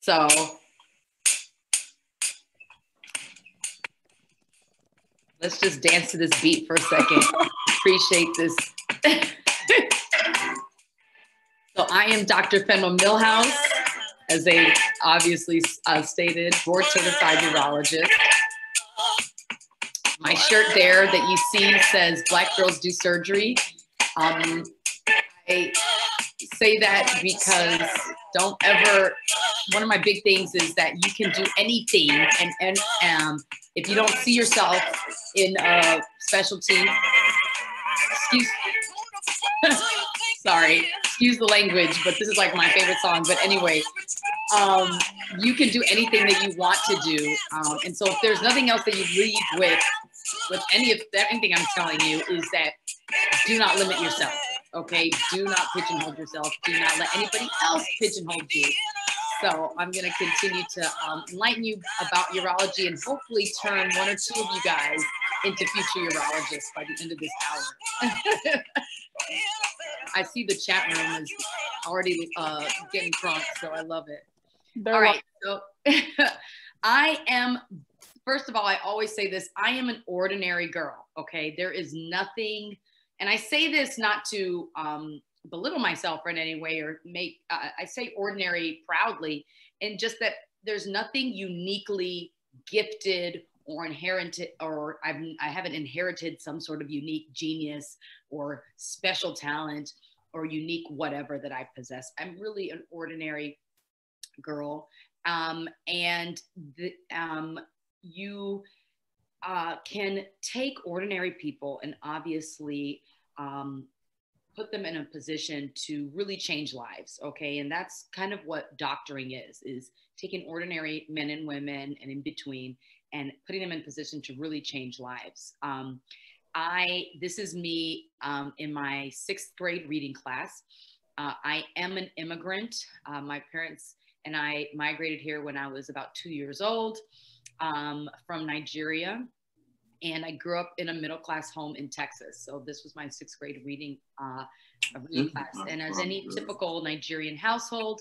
So let's just dance to this beat for a second. Appreciate this. so I am Dr. Fenwa Milhouse, as they obviously uh, stated, board certified urologist. My shirt there that you see says Black Girls Do Surgery. Um, I say that because don't ever, one of my big things is that you can do anything. And, and um, if you don't see yourself in a specialty, excuse, sorry, excuse the language, but this is like my favorite song. But anyway, um, you can do anything that you want to do. Um, and so if there's nothing else that you leave with, with any of anything I'm telling you is that do not limit yourself. Okay, do not pigeonhole yourself. Do not let anybody else pigeonhole you. So I'm going to continue to um, enlighten you about urology and hopefully turn one or two of you guys into future urologists by the end of this hour. I see the chat room is already uh, getting drunk, so I love it. They're all right, so I am first of all, I always say this I am an ordinary girl. Okay. There is nothing, and I say this not to um, belittle myself in any way or make, uh, I say ordinary proudly, and just that there's nothing uniquely gifted or inherited or I've, I haven't inherited some sort of unique genius or special talent or unique whatever that I possess. I'm really an ordinary girl. Um, and the, um, you uh, can take ordinary people and obviously um, put them in a position to really change lives okay? And that's kind of what doctoring is is taking ordinary men and women and in between and putting them in position to really change lives. Um, i this is me um, in my sixth grade reading class. Uh, i am an immigrant. Uh, my parents and i migrated here when i was about two years old um, from Nigeria. And I grew up in a middle class home in Texas. So this was my sixth grade reading, uh, reading mm-hmm. class. And as any typical Nigerian household,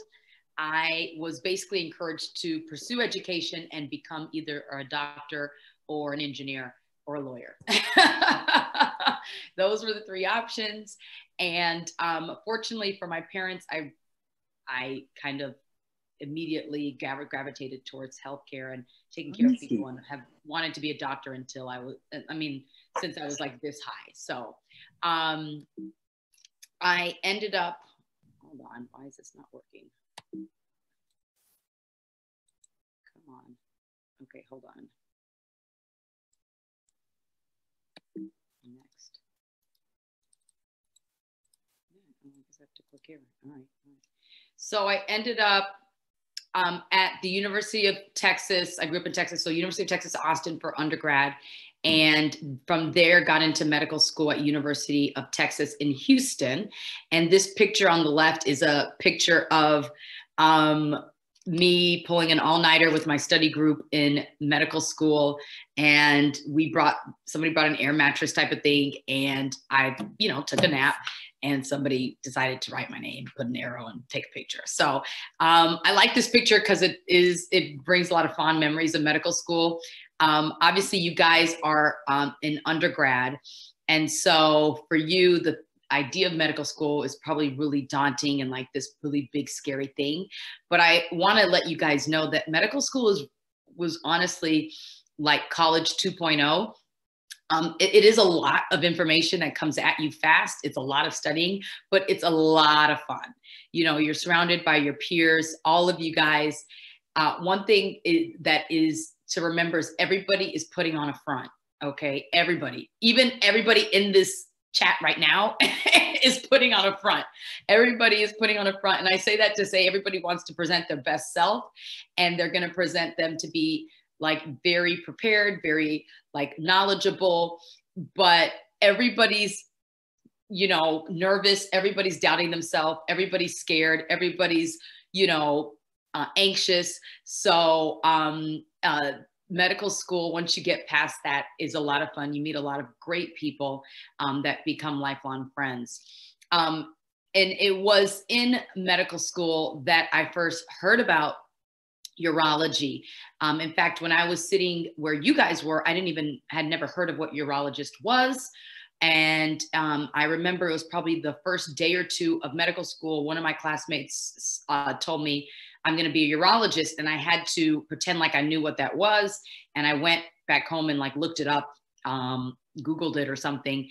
I was basically encouraged to pursue education and become either a doctor or an engineer or a lawyer. Those were the three options. And um, fortunately for my parents, I, I kind of immediately gravitated towards healthcare and taking care of people and have wanted to be a doctor until I was, I mean, since I was like this high. So um, I ended up, hold on, why is this not working? Come on. Okay, hold on. Next. I guess I have to click here. All right. All right. So I ended up um, at the University of Texas. I grew up in Texas, so University of Texas Austin for undergrad, and from there got into medical school at University of Texas in Houston. And this picture on the left is a picture of um, me pulling an all-nighter with my study group in medical school and we brought somebody brought an air mattress type of thing and i you know took a nap and somebody decided to write my name, put an arrow, and take a picture. So um, I like this picture because it is it brings a lot of fond memories of medical school. Um, obviously, you guys are um, in undergrad, and so for you, the idea of medical school is probably really daunting and like this really big scary thing. But I want to let you guys know that medical school is was honestly like college 2.0 um, it, it is a lot of information that comes at you fast. It's a lot of studying, but it's a lot of fun. You know, you're surrounded by your peers, all of you guys. Uh, one thing is, that is to remember is everybody is putting on a front. Okay, everybody, even everybody in this chat right now is putting on a front. Everybody is putting on a front. And I say that to say everybody wants to present their best self and they're going to present them to be like very prepared, very like knowledgeable, but everybody's you know nervous everybody's doubting themselves everybody's scared everybody's you know uh, anxious. So um uh medical school once you get past that is a lot of fun. You meet a lot of great people um, that become lifelong friends. Um, and it was in medical school that i first heard about urology. Um, in fact, when I was sitting where you guys were, I didn't even had never heard of what urologist was. And um, I remember it was probably the first day or two of medical school. One of my classmates uh, told me, I'm going to be a urologist. And I had to pretend like I knew what that was. And I went back home and like looked it up, um, Googled it or something,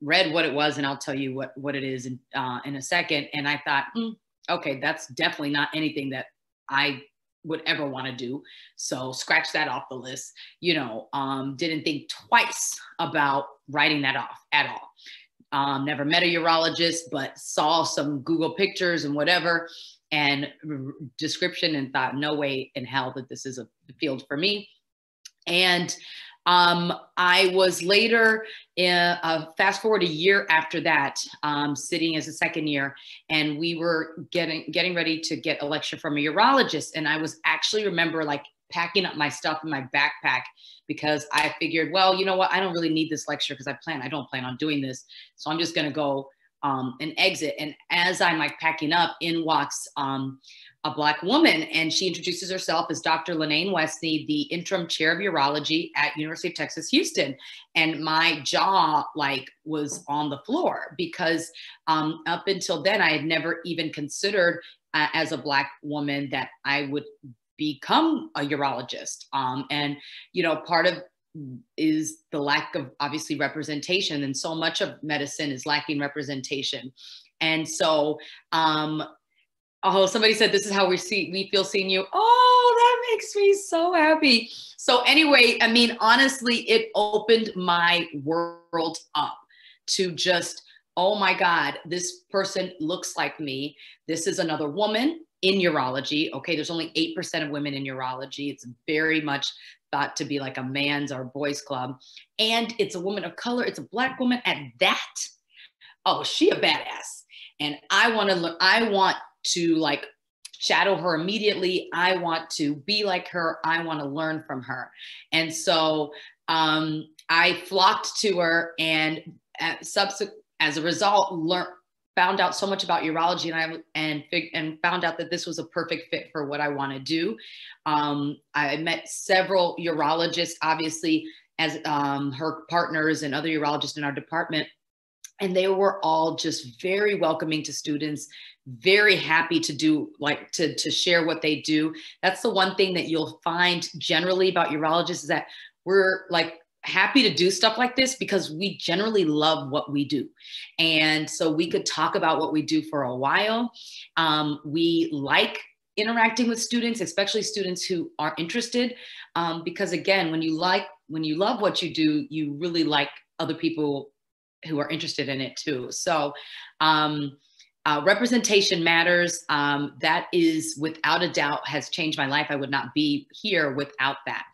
read what it was. And I'll tell you what, what it is in, uh, in a second. And I thought, mm, okay, that's definitely not anything that I would ever want to do. So scratch that off the list. You know, um, didn't think twice about writing that off at all. Um, never met a urologist, but saw some Google pictures and whatever and description and thought, no way in hell that this is a field for me. And um, I was later, uh, uh, fast forward a year after that, um, sitting as a second year, and we were getting getting ready to get a lecture from a urologist, and I was actually remember like packing up my stuff in my backpack because I figured, well, you know what, I don't really need this lecture because I plan I don't plan on doing this, so I'm just gonna go um, and exit. And as I'm like packing up, in walks um, a black woman and she introduces herself as Dr. Lenaine Westney, the interim chair of urology at University of Texas, Houston. And my jaw like was on the floor because um, up until then I had never even considered uh, as a black woman that I would become a urologist. Um, and, you know, part of is the lack of obviously representation and so much of medicine is lacking representation and so um, oh, somebody said this is how we see we feel seeing you. Oh, that makes me so happy. So anyway, I mean, honestly, it opened my world up to just, oh my God, this person looks like me. This is another woman in urology. Okay, there's only 8% of women in urology. It's very much thought to be like a man's or boys club. And it's a woman of color, it's a black woman at that. Oh, she a badass. And I want to look, I want to like shadow her immediately. I want to be like her. I want to learn from her. And so um, I flocked to her and subsequent, as a result, learned found out so much about urology and I and and found out that this was a perfect fit for what I want to do. Um, I met several urologists, obviously as um, her partners and other urologists in our department and they were all just very welcoming to students very happy to do like to to share what they do that's the one thing that you'll find generally about urologists is that we're like happy to do stuff like this because we generally love what we do and so we could talk about what we do for a while um, we like interacting with students especially students who are interested um, because again when you like when you love what you do you really like other people who are interested in it too. So um, uh, representation matters. Um, that is without a doubt has changed my life. I would not be here without that.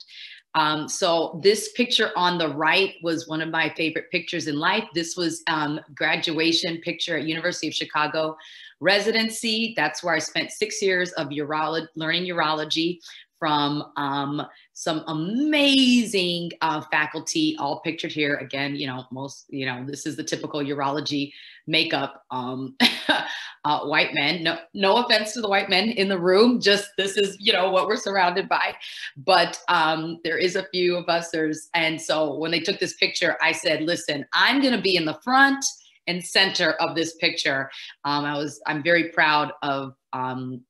Um, so this picture on the right was one of my favorite pictures in life. This was um, graduation picture at University of Chicago residency. That's where I spent six years of urology, learning urology from um, some amazing uh, faculty, all pictured here. Again, you know, most, you know, this is the typical urology makeup, um, uh, white men. No, no offense to the white men in the room. Just this is, you know, what we're surrounded by. But um, there is a few of us. There's, and so when they took this picture, I said, listen, I'm going to be in the front and center of this picture. Um, I was, I'm very proud of um,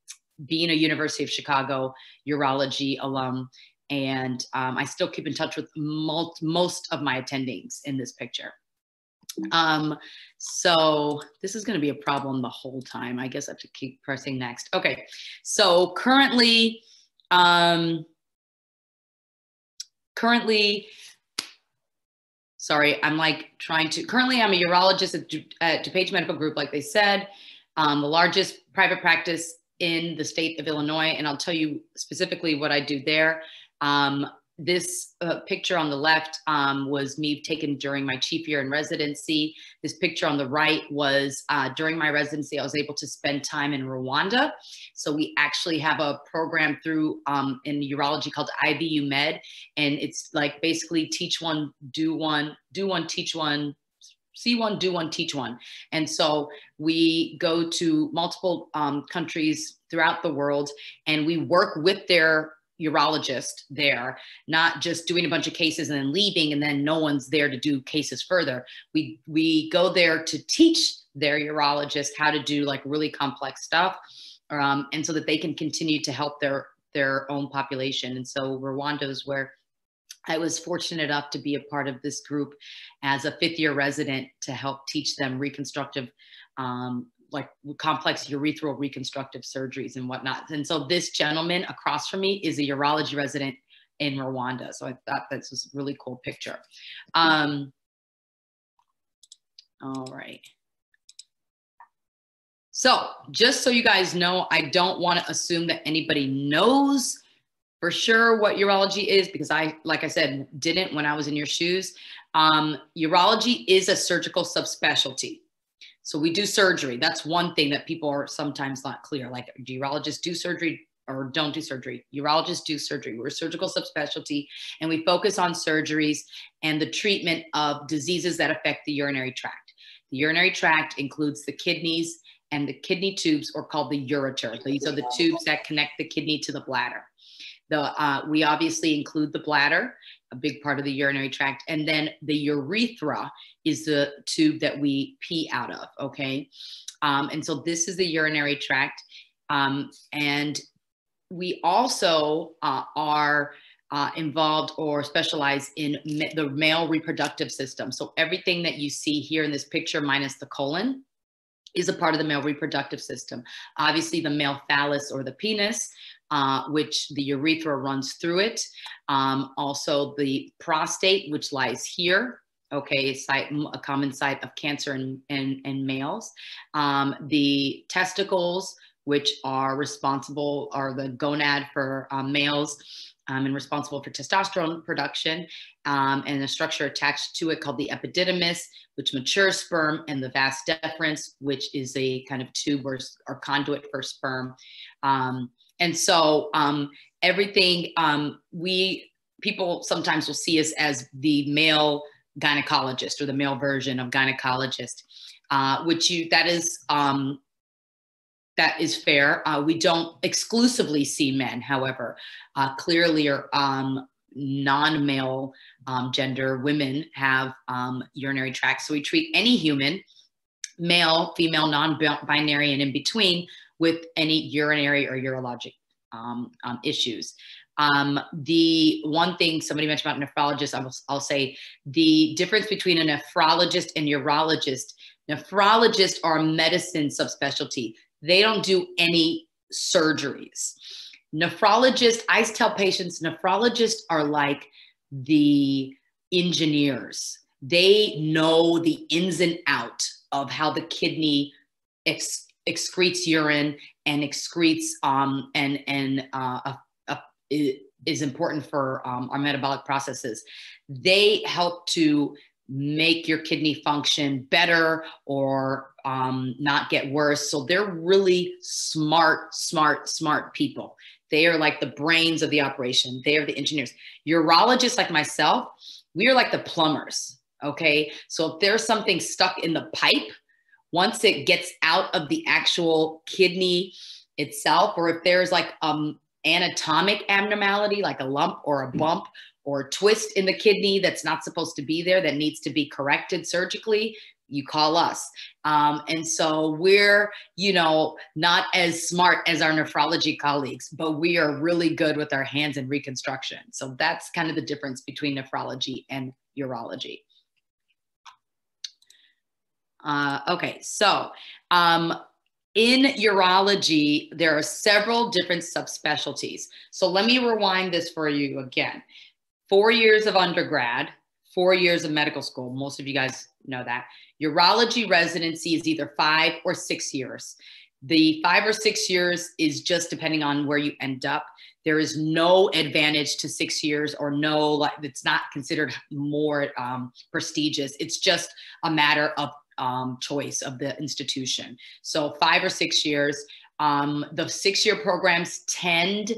being a University of Chicago urology alum. And um, I still keep in touch with most, most of my attendings in this picture. Um, so this is going to be a problem the whole time. I guess I have to keep pressing next. Okay. So currently, um, currently, sorry, I'm like trying to, currently I'm a urologist at, at DuPage Medical Group, like they said, um, the largest private practice in the state of Illinois, and I'll tell you specifically what I do there. Um, this uh, picture on the left um, was me taken during my chief year in residency. This picture on the right was uh, during my residency, I was able to spend time in Rwanda. So we actually have a program through um, in urology called IVU Med. And it's like basically teach one, do one, do one, teach one, see one, do one, teach one. And so we go to multiple um, countries throughout the world and we work with their urologist there, not just doing a bunch of cases and then leaving and then no one's there to do cases further. We we go there to teach their urologist how to do like really complex stuff. Um, and so that they can continue to help their their own population. And so Rwanda is where I was fortunate enough to be a part of this group as a fifth year resident to help teach them reconstructive, um, like complex urethral reconstructive surgeries and whatnot. And so this gentleman across from me is a urology resident in Rwanda. So I thought this was a really cool picture. Um, all right. So just so you guys know, I don't want to assume that anybody knows for sure what urology is because I, like I said, didn't when I was in your shoes. Um, urology is a surgical subspecialty. So we do surgery. That's one thing that people are sometimes not clear. Like, do urologists do surgery or don't do surgery? Urologists do surgery. We're a surgical subspecialty and we focus on surgeries and the treatment of diseases that affect the urinary tract. The urinary tract includes the kidneys and the kidney tubes, or called the ureter. These are the tubes that connect the kidney to the bladder. The, uh, we obviously include the bladder, a big part of the urinary tract, and then the urethra is the tube that we pee out of, okay? Um, and so this is the urinary tract. Um, and we also uh, are uh, involved or specialize in ma the male reproductive system. So everything that you see here in this picture, minus the colon, is a part of the male reproductive system. Obviously, the male phallus or the penis uh, which the urethra runs through it. Um, also the prostate, which lies here. Okay, site, a common site of cancer in, in, in males. Um, the testicles, which are responsible, are the gonad for um, males um, and responsible for testosterone production, um, and a structure attached to it called the epididymis, which matures sperm, and the vas deferens, which is a kind of tube or, or conduit for sperm. Um, and so um, everything um, we people sometimes will see us as the male gynecologist or the male version of gynecologist, uh, which you that is um, that is fair. Uh, we don't exclusively see men, however, uh, clearly are um, non-male um, gender women have um, urinary tracts. So we treat any human, male, female, non-binary, and in between with any urinary or urologic um, um, issues. Um, the one thing somebody mentioned about nephrologists, I'll, I'll say the difference between a nephrologist and urologist. Nephrologists are a medicine subspecialty. They don't do any surgeries. Nephrologists, I tell patients, nephrologists are like the engineers. They know the ins and out of how the kidney ex- excretes urine and excretes um, and and uh, a, a, is important for um, our metabolic processes. They help to make your kidney function better or um, not get worse. So they're really smart, smart, smart people. They are like the brains of the operation. They are the engineers. Urologists like myself, we are like the plumbers. Okay. So if there's something stuck in the pipe, once it gets out of the actual kidney itself, or if there's like um anatomic abnormality, like a lump or a bump or a twist in the kidney that's not supposed to be there that needs to be corrected surgically, you call us. Um, and so we're, you know, not as smart as our nephrology colleagues, but we are really good with our hands in reconstruction. So that's kind of the difference between nephrology and urology. Uh, okay, so um, in urology, there are several different subspecialties. So let me rewind this for you again. Four years of undergrad, four years of medical school. Most of you guys know that. Urology residency is either five or six years. The five or six years is just depending on where you end up. There is no advantage to six years or no, like it's not considered more um, prestigious. It's just a matter of um, choice of the institution. So five or six years. Um, the six-year programs tend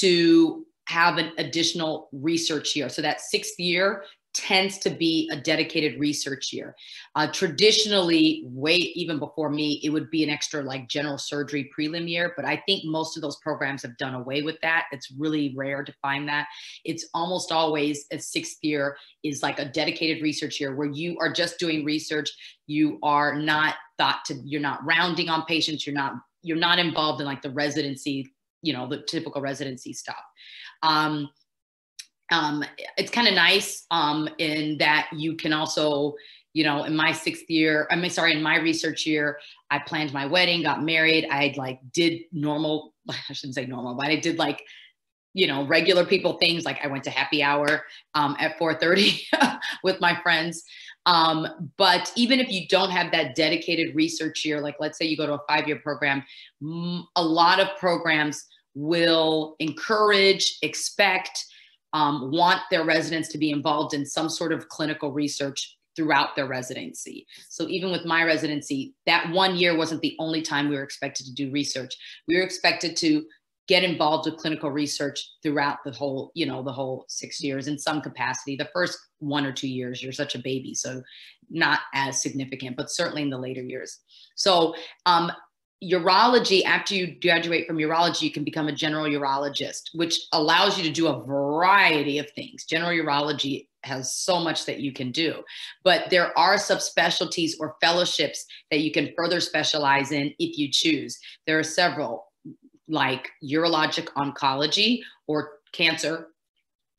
to have an additional research year. So that sixth year tends to be a dedicated research year. Uh, traditionally, way even before me, it would be an extra like general surgery prelim year, but I think most of those programs have done away with that. It's really rare to find that. It's almost always a sixth year is like a dedicated research year where you are just doing research. You are not thought to, you're not rounding on patients. You're not, you're not involved in like the residency, you know, the typical residency stuff. Um, um, it's kind of nice um, in that you can also, you know, in my sixth year, I mean, sorry, in my research year, I planned my wedding, got married. I like did normal, I shouldn't say normal, but I did like, you know, regular people things. Like I went to happy hour um, at 4.30 with my friends. Um, but even if you don't have that dedicated research year, like let's say you go to a five-year program, a lot of programs will encourage, expect, um, want their residents to be involved in some sort of clinical research throughout their residency. So even with my residency, that one year wasn't the only time we were expected to do research. We were expected to get involved with clinical research throughout the whole, you know, the whole six years in some capacity. The first one or two years, you're such a baby, so not as significant, but certainly in the later years. So um, urology, after you graduate from urology, you can become a general urologist, which allows you to do a variety of things. General urology has so much that you can do, but there are subspecialties or fellowships that you can further specialize in if you choose. There are several, like urologic oncology or cancer.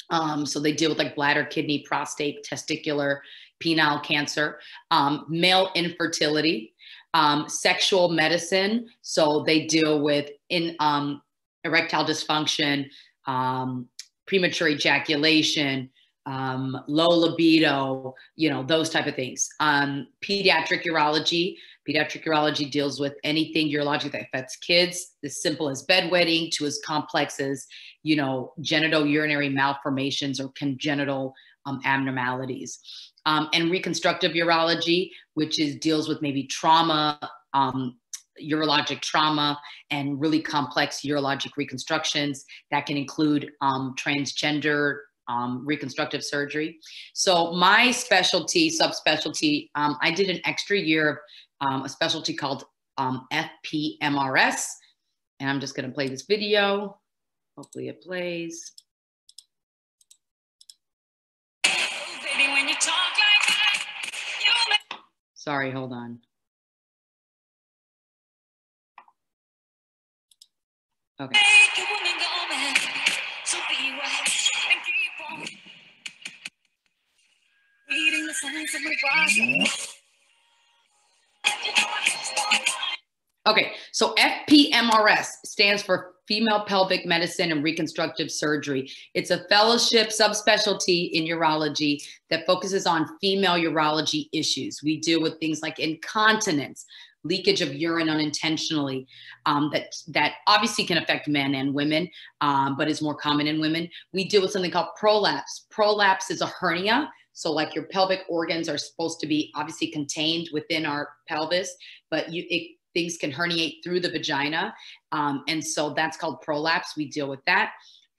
Um, so they deal with like bladder, kidney, prostate, testicular, penile cancer, um, male infertility, um, sexual medicine. So they deal with in um, erectile dysfunction, um, premature ejaculation, um, low libido, you know, those type of things. Um, pediatric urology. Pediatric urology deals with anything urologic that affects kids, as simple as bedwetting to as complex as, you know, genital urinary malformations or congenital um, abnormalities um, and reconstructive urology, which is deals with maybe trauma, um, urologic trauma, and really complex urologic reconstructions that can include um, transgender um, reconstructive surgery. So my specialty, subspecialty, um, I did an extra year of um, a specialty called FPMRS, and I'm just going to play this video. Hopefully it plays. Sorry, hold on. Okay. Okay, so FPMRS stands for Female Pelvic Medicine and Reconstructive Surgery. It's a fellowship subspecialty in urology that focuses on female urology issues. We deal with things like incontinence, leakage of urine unintentionally, um, that that obviously can affect men and women, um, but is more common in women. We deal with something called prolapse. Prolapse is a hernia. So like your pelvic organs are supposed to be obviously contained within our pelvis, but you, it things can herniate through the vagina. Um, and so that's called prolapse. We deal with that.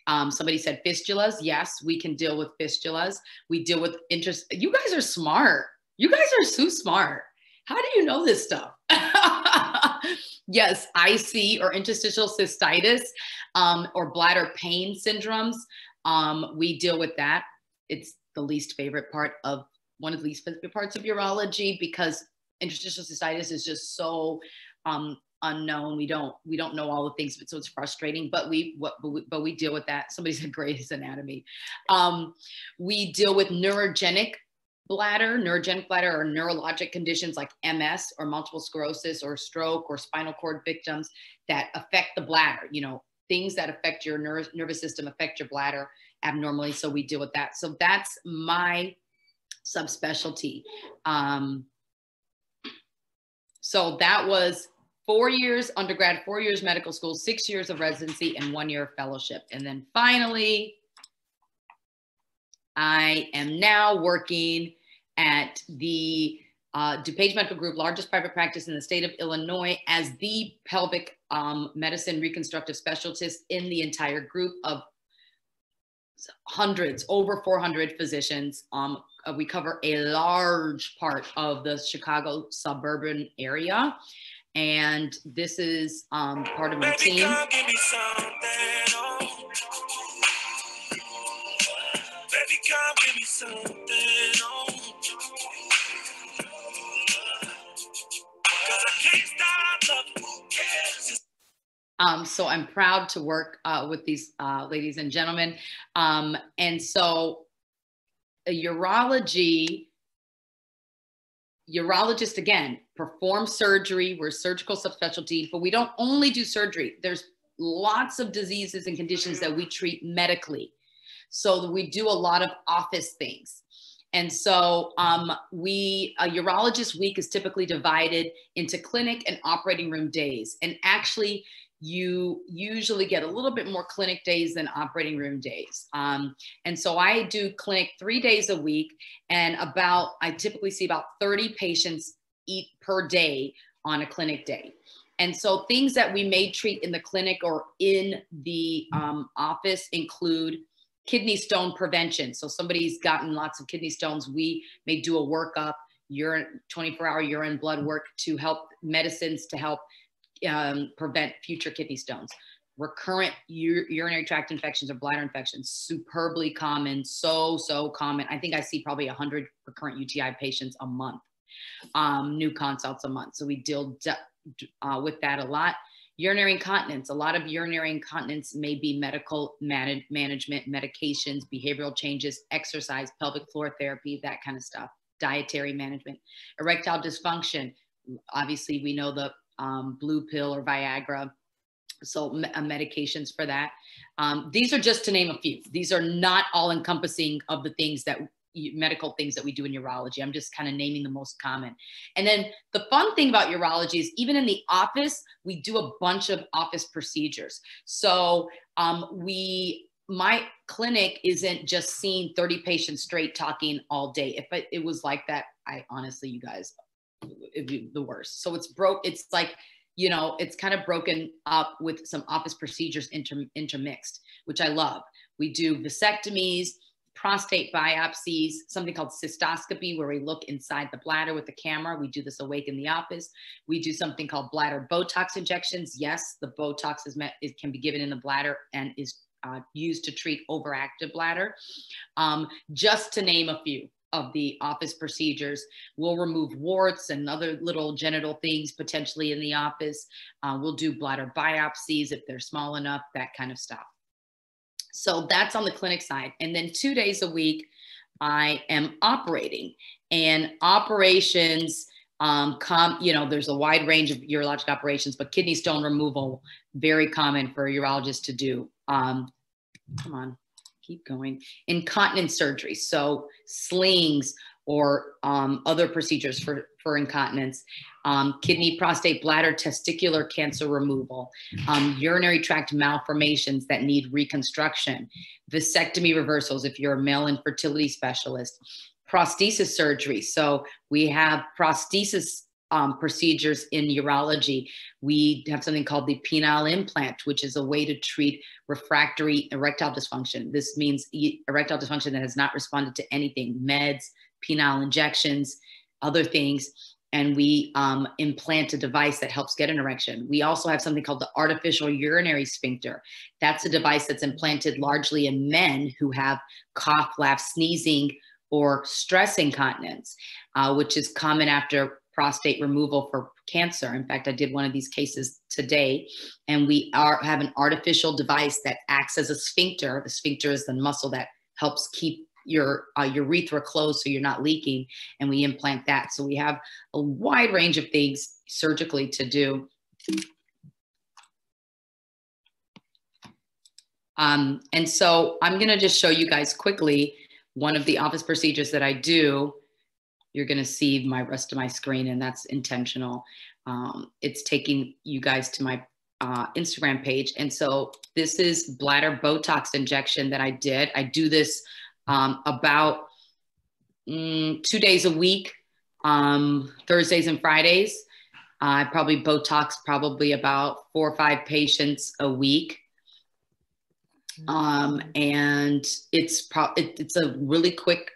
Um, somebody said fistulas. Yes, we can deal with fistulas. We deal with interest. You guys are smart. You guys are so smart. How do you know this stuff? yes, IC or interstitial cystitis um, or bladder pain syndromes. Um, we deal with that. It's the least favorite part of one of the least favorite parts of urology because interstitial cystitis is just so um, unknown. We don't we don't know all the things, but so it's frustrating. But we what but we, but we deal with that. Somebody said Grey's Anatomy. Um, we deal with neurogenic bladder, neurogenic bladder, or neurologic conditions like MS or multiple sclerosis or stroke or spinal cord victims that affect the bladder. You know, things that affect your nervous nervous system affect your bladder abnormally. So we deal with that. So that's my subspecialty. Um, so that was four years undergrad, four years medical school, six years of residency, and one year of fellowship. And then finally, I am now working at the uh, DuPage Medical Group, largest private practice in the state of Illinois, as the pelvic um, medicine reconstructive specialist in the entire group of hundreds, over 400 physicians. Um, uh, we cover a large part of the Chicago suburban area. And this is um, part of my team. Um, so I'm proud to work uh, with these uh, ladies and gentlemen. Um, and so urology, urologist again, perform surgery. We're surgical subspecialty, but we don't only do surgery. There's lots of diseases and conditions that we treat medically. So we do a lot of office things. And so um, we, a urologist week is typically divided into clinic and operating room days. And actually, you usually get a little bit more clinic days than operating room days. Um, and so I do clinic three days a week, and about, I typically see about 30 patients eat per day on a clinic day. And so things that we may treat in the clinic or in the um, office include kidney stone prevention. So somebody's gotten lots of kidney stones, we may do a workup, urine, 24 hour urine blood work to help medicines to help um, prevent future kidney stones. Recurrent urinary tract infections or bladder infections, superbly common, so, so common. I think I see probably 100 recurrent UTI patients a month, um, new consults a month. So we deal uh, with that a lot. Urinary incontinence, a lot of urinary incontinence may be medical man- management, medications, behavioral changes, exercise, pelvic floor therapy, that kind of stuff, dietary management. Erectile dysfunction, obviously we know the um, blue pill or Viagra. So uh, medications for that. Um, these are just to name a few. These are not all encompassing of the things that medical things that we do in urology. I'm just kind of naming the most common. And then the fun thing about urology is even in the office, we do a bunch of office procedures. So um, we my clinic isn't just seeing 30 patients straight talking all day. If it, it was like that, I honestly, you guys, the worst. So it's broke. It's like, you know, it's kind of broken up with some office procedures inter- intermixed, which I love. We do vasectomies, prostate biopsies, something called cystoscopy, where we look inside the bladder with the camera. We do this awake in the office. We do something called bladder Botox injections. Yes, the Botox is met, it can be given in the bladder and is uh, used to treat overactive bladder, um, just to name a few of the office procedures. We'll remove warts and other little genital things potentially in the office. Uh, we'll do bladder biopsies if they're small enough, that kind of stuff. So that's on the clinic side. And then two days a week, I am operating. And operations um, come, you know, there's a wide range of urologic operations, but kidney stone removal, very common for a urologist to do. Um, come on keep going. Incontinence surgery, so slings or um, other procedures for, for incontinence, um, kidney, prostate, bladder, testicular cancer removal, um, urinary tract malformations that need reconstruction, vasectomy reversals if you're a male infertility specialist, prosthesis surgery. So we have prosthesis um, procedures in urology. We have something called the penile implant, which is a way to treat refractory erectile dysfunction. This means erectile dysfunction that has not responded to anything, meds, penile injections, other things. And we um, implant a device that helps get an erection. We also have something called the artificial urinary sphincter. That's a device that's implanted largely in men who have cough, laugh, sneezing, or stress incontinence, uh, which is common after prostate removal for cancer. In fact, I did one of these cases today, and we are have an artificial device that acts as a sphincter. The sphincter is the muscle that helps keep your uh, urethra closed so you're not leaking, and we implant that. So we have a wide range of things surgically to do. Um, and so I'm going to just show you guys quickly one of the office procedures that I do you're going to see my rest of my screen and that's intentional. Um, it's taking you guys to my uh, Instagram page. And so this is bladder Botox injection that I did. I do this um, about mm, two days a week, um, Thursdays and Fridays. I probably Botox probably about four or five patients a week. Um, and it's pro- it, it's a really quick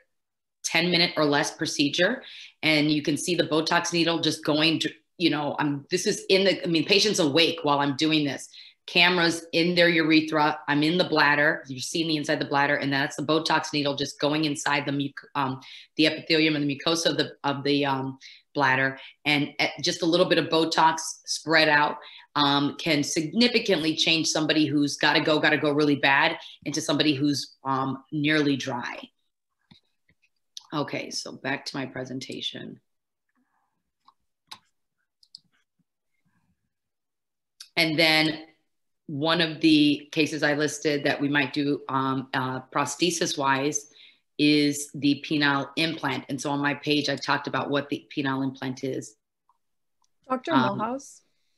10 minute or less procedure. And you can see the Botox needle just going, you know, I'm, this is in the, I mean, patients awake while I'm doing this cameras in their urethra. I'm in the bladder. You're seeing the inside the bladder, and that's the Botox needle just going inside the um, the epithelium and the mucosa of the of the um, bladder, and eh, just a little bit of Botox spread out um, can significantly change somebody who's got to go, got to go really bad, into somebody who's um, nearly dry. Okay, so back to my presentation. And then one of the cases I listed that we might do um, uh, prosthesis wise is the penile implant. And so on my page, I've talked about what the penile implant is. Dr. Um?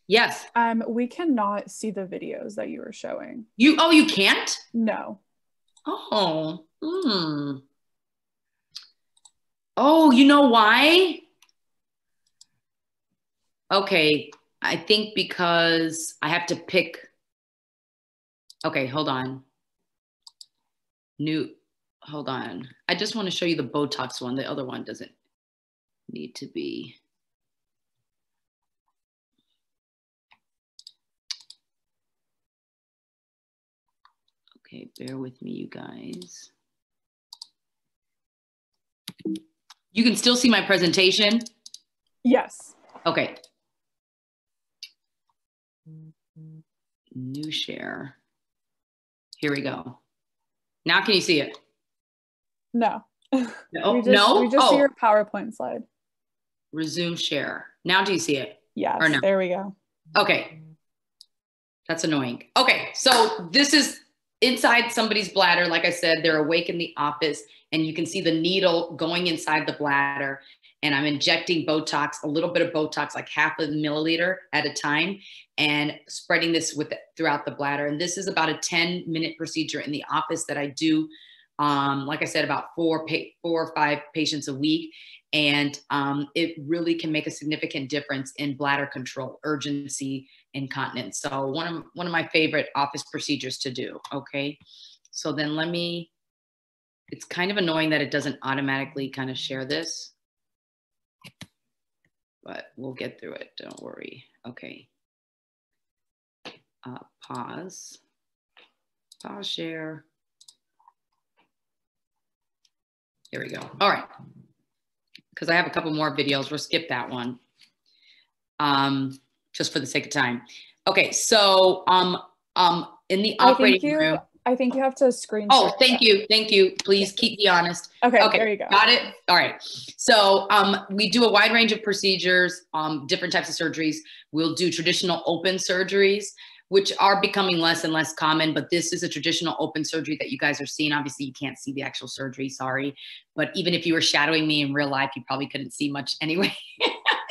Yes. Um, we cannot see the videos that you were showing. You, oh, you can't? No. Oh, hmm. Oh, you know why? Okay, I think because I have to pick Okay, hold on. New, hold on. I just want to show you the Botox one. The other one doesn't need to be. Okay, bear with me, you guys. You can still see my presentation? Yes. Okay. New share. Here we go. Now can you see it? No. No. we just, no? We just oh. see your PowerPoint slide. Resume share. Now do you see it? Yes. Or no? There we go. Okay. That's annoying. Okay. So this is inside somebody's bladder. Like I said, they're awake in the office and you can see the needle going inside the bladder and I'm injecting Botox, a little bit of Botox, like half a milliliter at a time, and spreading this with throughout the bladder. And this is about a 10 minute procedure in the office that I do. Um, like I said, about four, pa- four or five patients a week. And um, it really can make a significant difference in bladder control, urgency, incontinence. So one of one of my favorite office procedures to do. Okay, so then let me. It's kind of annoying that it doesn't automatically kind of share this but we'll get through it. Don't worry. Okay. Uh, pause. Pause share. Here we go. All right. Because I have a couple more videos. We'll skip that one. Um, just for the sake of time. Okay, so um, um, in the operating room. I think you have to screen. Oh, thank you. Thank you. Please keep me honest. Okay, okay, there you go. Got it. All right. So um, we do a wide range of procedures, um, different types of surgeries. We'll do traditional open surgeries, which are becoming less and less common, but this is a traditional open surgery that you guys are seeing. Obviously, you can't see the actual surgery, sorry. But even if you were shadowing me in real life, you probably couldn't see much anyway.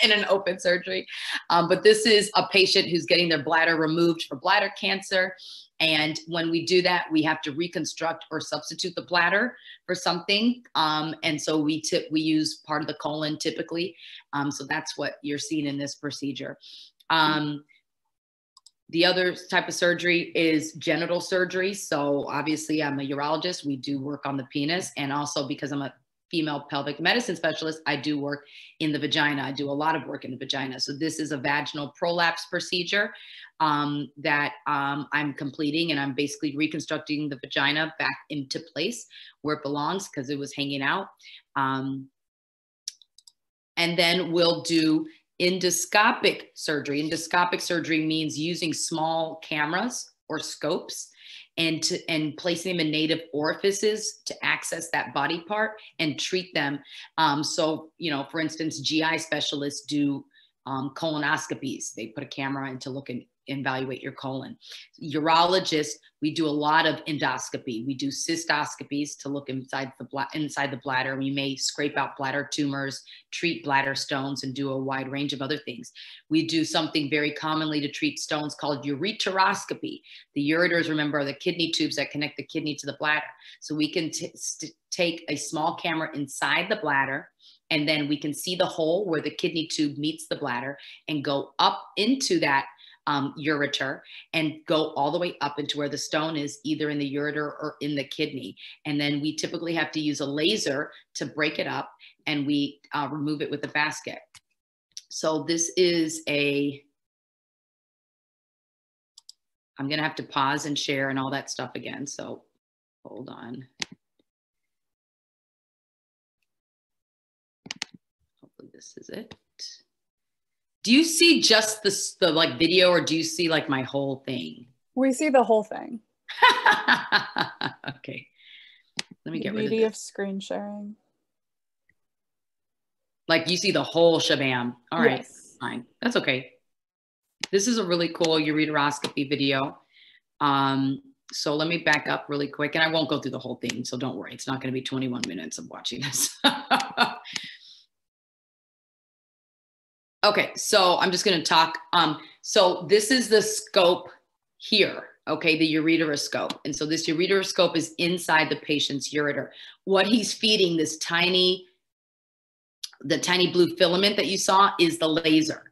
In an open surgery. Um, but this is a patient who's getting their bladder removed for bladder cancer. And when we do that, we have to reconstruct or substitute the bladder for something. Um, and so we tip, we use part of the colon typically. Um, so that's what you're seeing in this procedure. Um, the other type of surgery is genital surgery. So obviously I'm a urologist. We do work on the penis. And also because I'm a female pelvic medicine specialist, I do work in the vagina. I do a lot of work in the vagina. So this is a vaginal prolapse procedure um, that um, I'm completing, and I'm basically reconstructing the vagina back into place where it belongs because it was hanging out. Um, and then we'll do endoscopic surgery. Endoscopic surgery means using small cameras or scopes and to, and placing them in native orifices to access that body part and treat them. Um, so, you know, for instance, GI specialists do um, colonoscopies. They put a camera in to look and evaluate your colon. Urologists, we do a lot of endoscopy. We do cystoscopies to look inside the bla- inside the bladder. We may scrape out bladder tumors, treat bladder stones, and do a wide range of other things. We do something very commonly to treat stones called ureteroscopy. The ureters, remember, are the kidney tubes that connect the kidney to the bladder. So we can t- st- take a small camera inside the bladder and then we can see the hole where the kidney tube meets the bladder and go up into that um, ureter and go all the way up into where the stone is, either in the ureter or in the kidney. And then we typically have to use a laser to break it up and we uh, remove it with a basket. So this is a, I'm gonna have to pause and share and all that stuff again. So hold on. Hopefully this is it. Do you see just the, the like video or do you see like my whole thing? We see the whole thing. okay. Let me The get rid of beauty this. of screen sharing. Like you see the whole shabam. All right, Yes. fine. That's okay. This is a really cool ureteroscopy video. Um, so let me back up really quick and I won't go through the whole thing. So don't worry. It's not going to be 21 minutes of watching this. okay. So I'm just going to talk. Um, so this is the scope here. Okay. The ureteroscope. And so this ureteroscope is inside the patient's ureter. What he's feeding this tiny the tiny blue filament that you saw is the laser.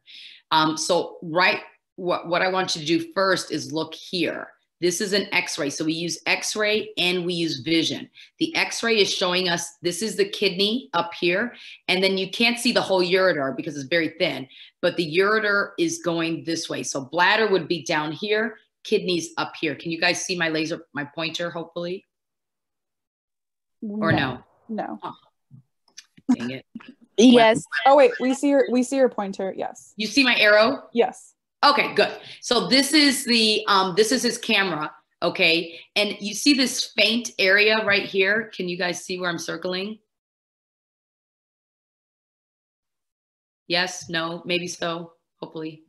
Um, so right, what, what I want you to do first is look here. This is an x-ray. So we use x-ray and we use vision. The x-ray is showing us, this is the kidney up here. And then you can't see the whole ureter because it's very thin, but the ureter is going this way. So bladder would be down here, kidneys up here. Can you guys see my laser, my pointer, hopefully? Or no? No. Oh. Dang it. Yes. Oh wait, we see your we see your pointer. Yes. You see my arrow? Yes. Okay, good. So this is the um this is his camera, okay? And you see this faint area right here? Can you guys see where I'm circling? Yes, no, maybe so, hopefully.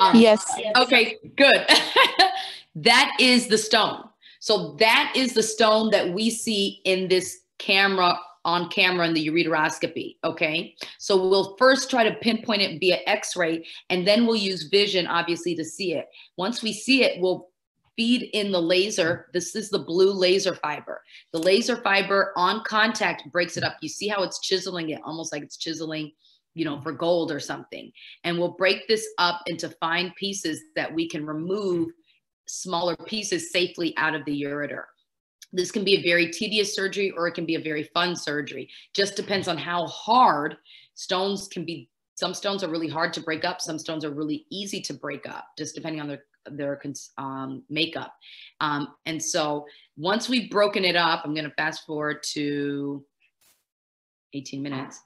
Um, Yes. Okay, good. that is the stone. So that is the stone that we see in this camera on camera in the ureteroscopy. Okay. So we'll first try to pinpoint it via x-ray and then we'll use vision obviously to see it. Once we see it, we'll feed in the laser. This is the blue laser fiber. The laser fiber on contact breaks it up. You see how it's chiseling it almost like it's chiseling you know, for gold or something. And we'll break this up into fine pieces that we can remove smaller pieces safely out of the ureter. This can be a very tedious surgery or it can be a very fun surgery. Just depends on how hard stones can be. Some stones are really hard to break up. Some stones are really easy to break up, just depending on their their um, makeup. Um, and so once we've broken it up, I'm going to fast forward to 18 minutes.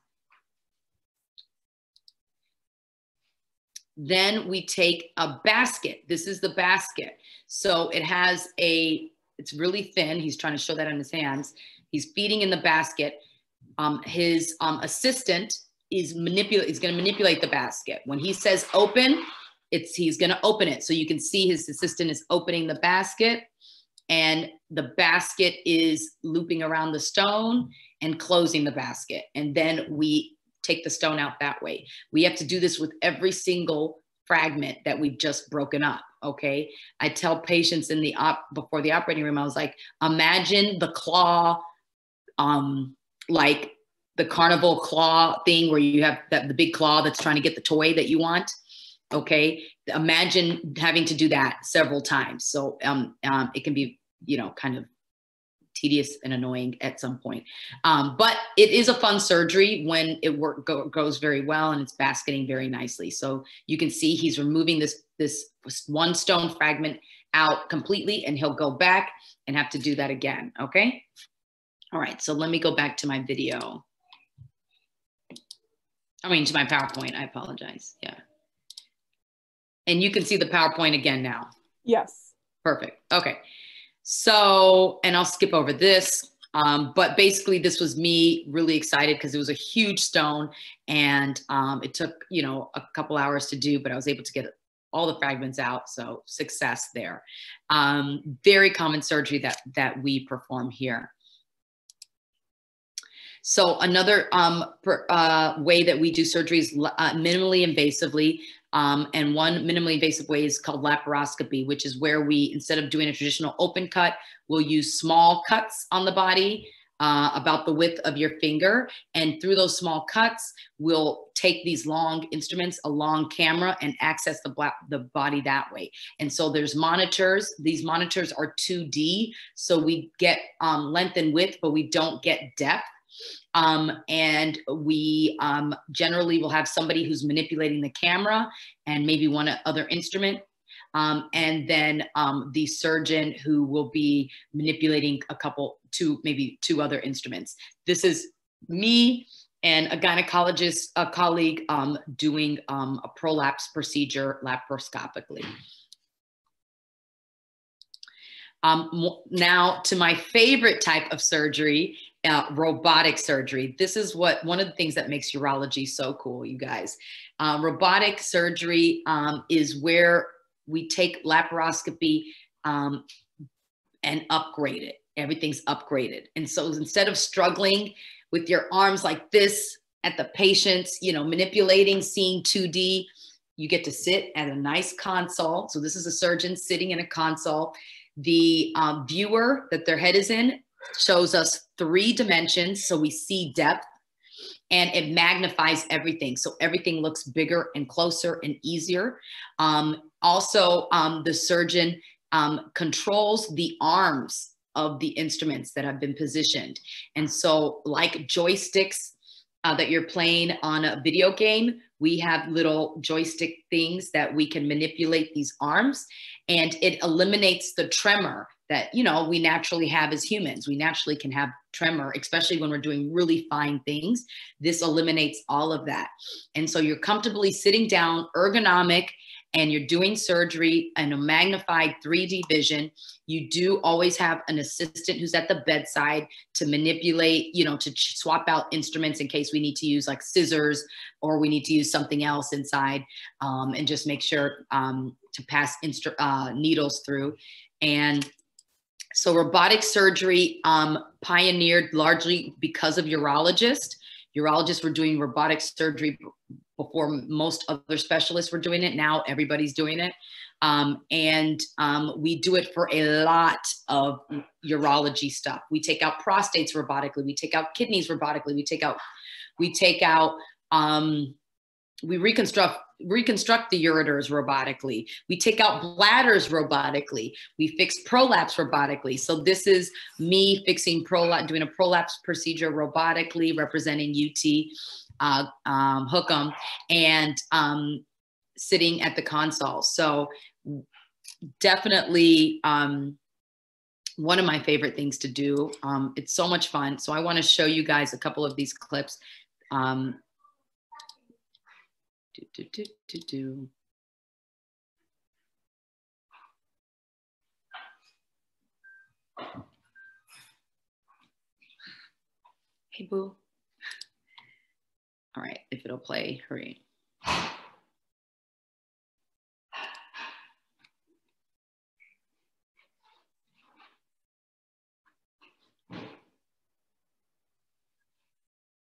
Then we take a basket. This is the basket. So it has a, it's really thin. He's trying to show that on his hands. He's feeding in the basket. Um, his um, assistant is manipulate, is going to manipulate the basket. When he says open, it's, he's going to open it. So you can see his assistant is opening the basket and the basket is looping around the stone and closing the basket. And then we take the stone out that way. We have to do this with every single fragment that we've just broken up. Okay. I tell patients in the op before the operating room, I was like, imagine the claw, um, like the carnival claw thing where you have that the big claw that's trying to get the toy that you want. Okay. Imagine having to do that several times. So um, um it can be, you know, kind of tedious and annoying at some point. Um, but it is a fun surgery when it work, go, goes very well and it's basketing very nicely. So you can see he's removing this, this one stone fragment out completely and he'll go back and have to do that again. Okay. All right. So let me go back to my video. I mean, to my PowerPoint. I apologize. Yeah. And you can see the PowerPoint again now. Yes. Perfect. Okay. So, and I'll skip over this. Um, but basically, this was me really excited because it was a huge stone and um, it took, you know, a couple hours to do, but I was able to get all the fragments out. So, success there. Um, very common surgery that, that we perform here. So, another um, per, uh, way that we do surgery is uh, minimally invasively. Um, and one minimally invasive way is called laparoscopy, which is where we, instead of doing a traditional open cut, we'll use small cuts on the body uh, about the width of your finger. And through those small cuts, we'll take these long instruments, a long camera, and access the, the body that way. And so there's monitors. These monitors are 2D, so we get um, length and width, but we don't get depth. Um, and we um, generally will have somebody who's manipulating the camera and maybe one other instrument um, and then um, the surgeon who will be manipulating a couple, two, maybe two other instruments. This is me and a gynecologist, a colleague um, doing um, a prolapse procedure laparoscopically. Um, now to my favorite type of surgery, uh, robotic surgery. This is what one of the things that makes urology so cool, you guys. Uh, robotic surgery um, is where we take laparoscopy um, and upgrade it. Everything's upgraded. And so instead of struggling with your arms like this at the patient's, you know, manipulating, seeing 2D, you get to sit at a nice console. So this is a surgeon sitting in a console. The um, viewer that their head is in shows us three dimensions. So we see depth and it magnifies everything. So everything looks bigger and closer and easier. Um, also, um, the surgeon um, controls the arms of the instruments that have been positioned. And so, like joysticks uh, that you're playing on a video game, we have little joystick things that we can manipulate these arms, and it eliminates the tremor that you know we naturally have as humans. We naturally can have tremor especially when we're doing really fine things. This eliminates all of that. And so you're comfortably sitting down ergonomic and you're doing surgery and a magnified 3d vision. You do always have an assistant who's at the bedside to manipulate you know to swap out instruments in case we need to use like scissors or we need to use something else inside um, and just make sure um, to pass instru- uh, needles through. And so robotic surgery um, pioneered largely because of urologists. Urologists were doing robotic surgery before most other specialists were doing it. Now everybody's doing it. Um, and um, we do it for a lot of urology stuff. We take out prostates robotically. We take out kidneys robotically. We take out, we take out, um, we reconstruct reconstruct the ureters robotically. We take out bladders robotically. We fix prolapse robotically. So this is me fixing prolapse, doing a prolapse procedure robotically, representing UT uh, um, Hookham, and um, sitting at the console. So definitely um, one of my favorite things to do. Um, it's so much fun. So I want to show you guys a couple of these clips. Um, do, do, do, do, do. Hey, boo. All right, if it'll play, hurry.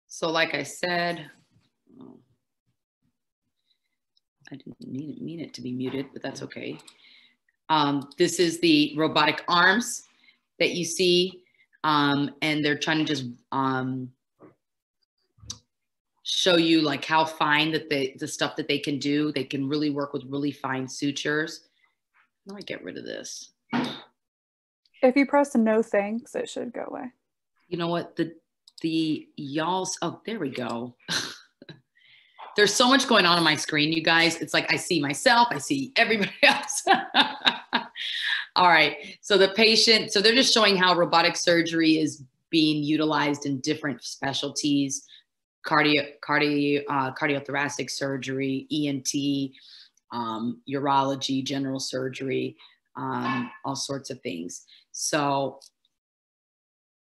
So like I said, I didn't mean it, mean it to be muted, but that's okay. Um, this is the robotic arms that you see, um, and they're trying to just um, show you like how fine that they, the stuff that they can do. They can really work with really fine sutures. Let me get rid of this. If you press no thanks, it should go away. You know what? The the y'all's oh there we go. there's so much going on on my screen, you guys. It's like I see myself, I see everybody else. All right. So the patient, so they're just showing how robotic surgery is being utilized in different specialties, cardio, cardio, uh, cardiothoracic surgery, ENT, um, urology, general surgery, um, all sorts of things. So,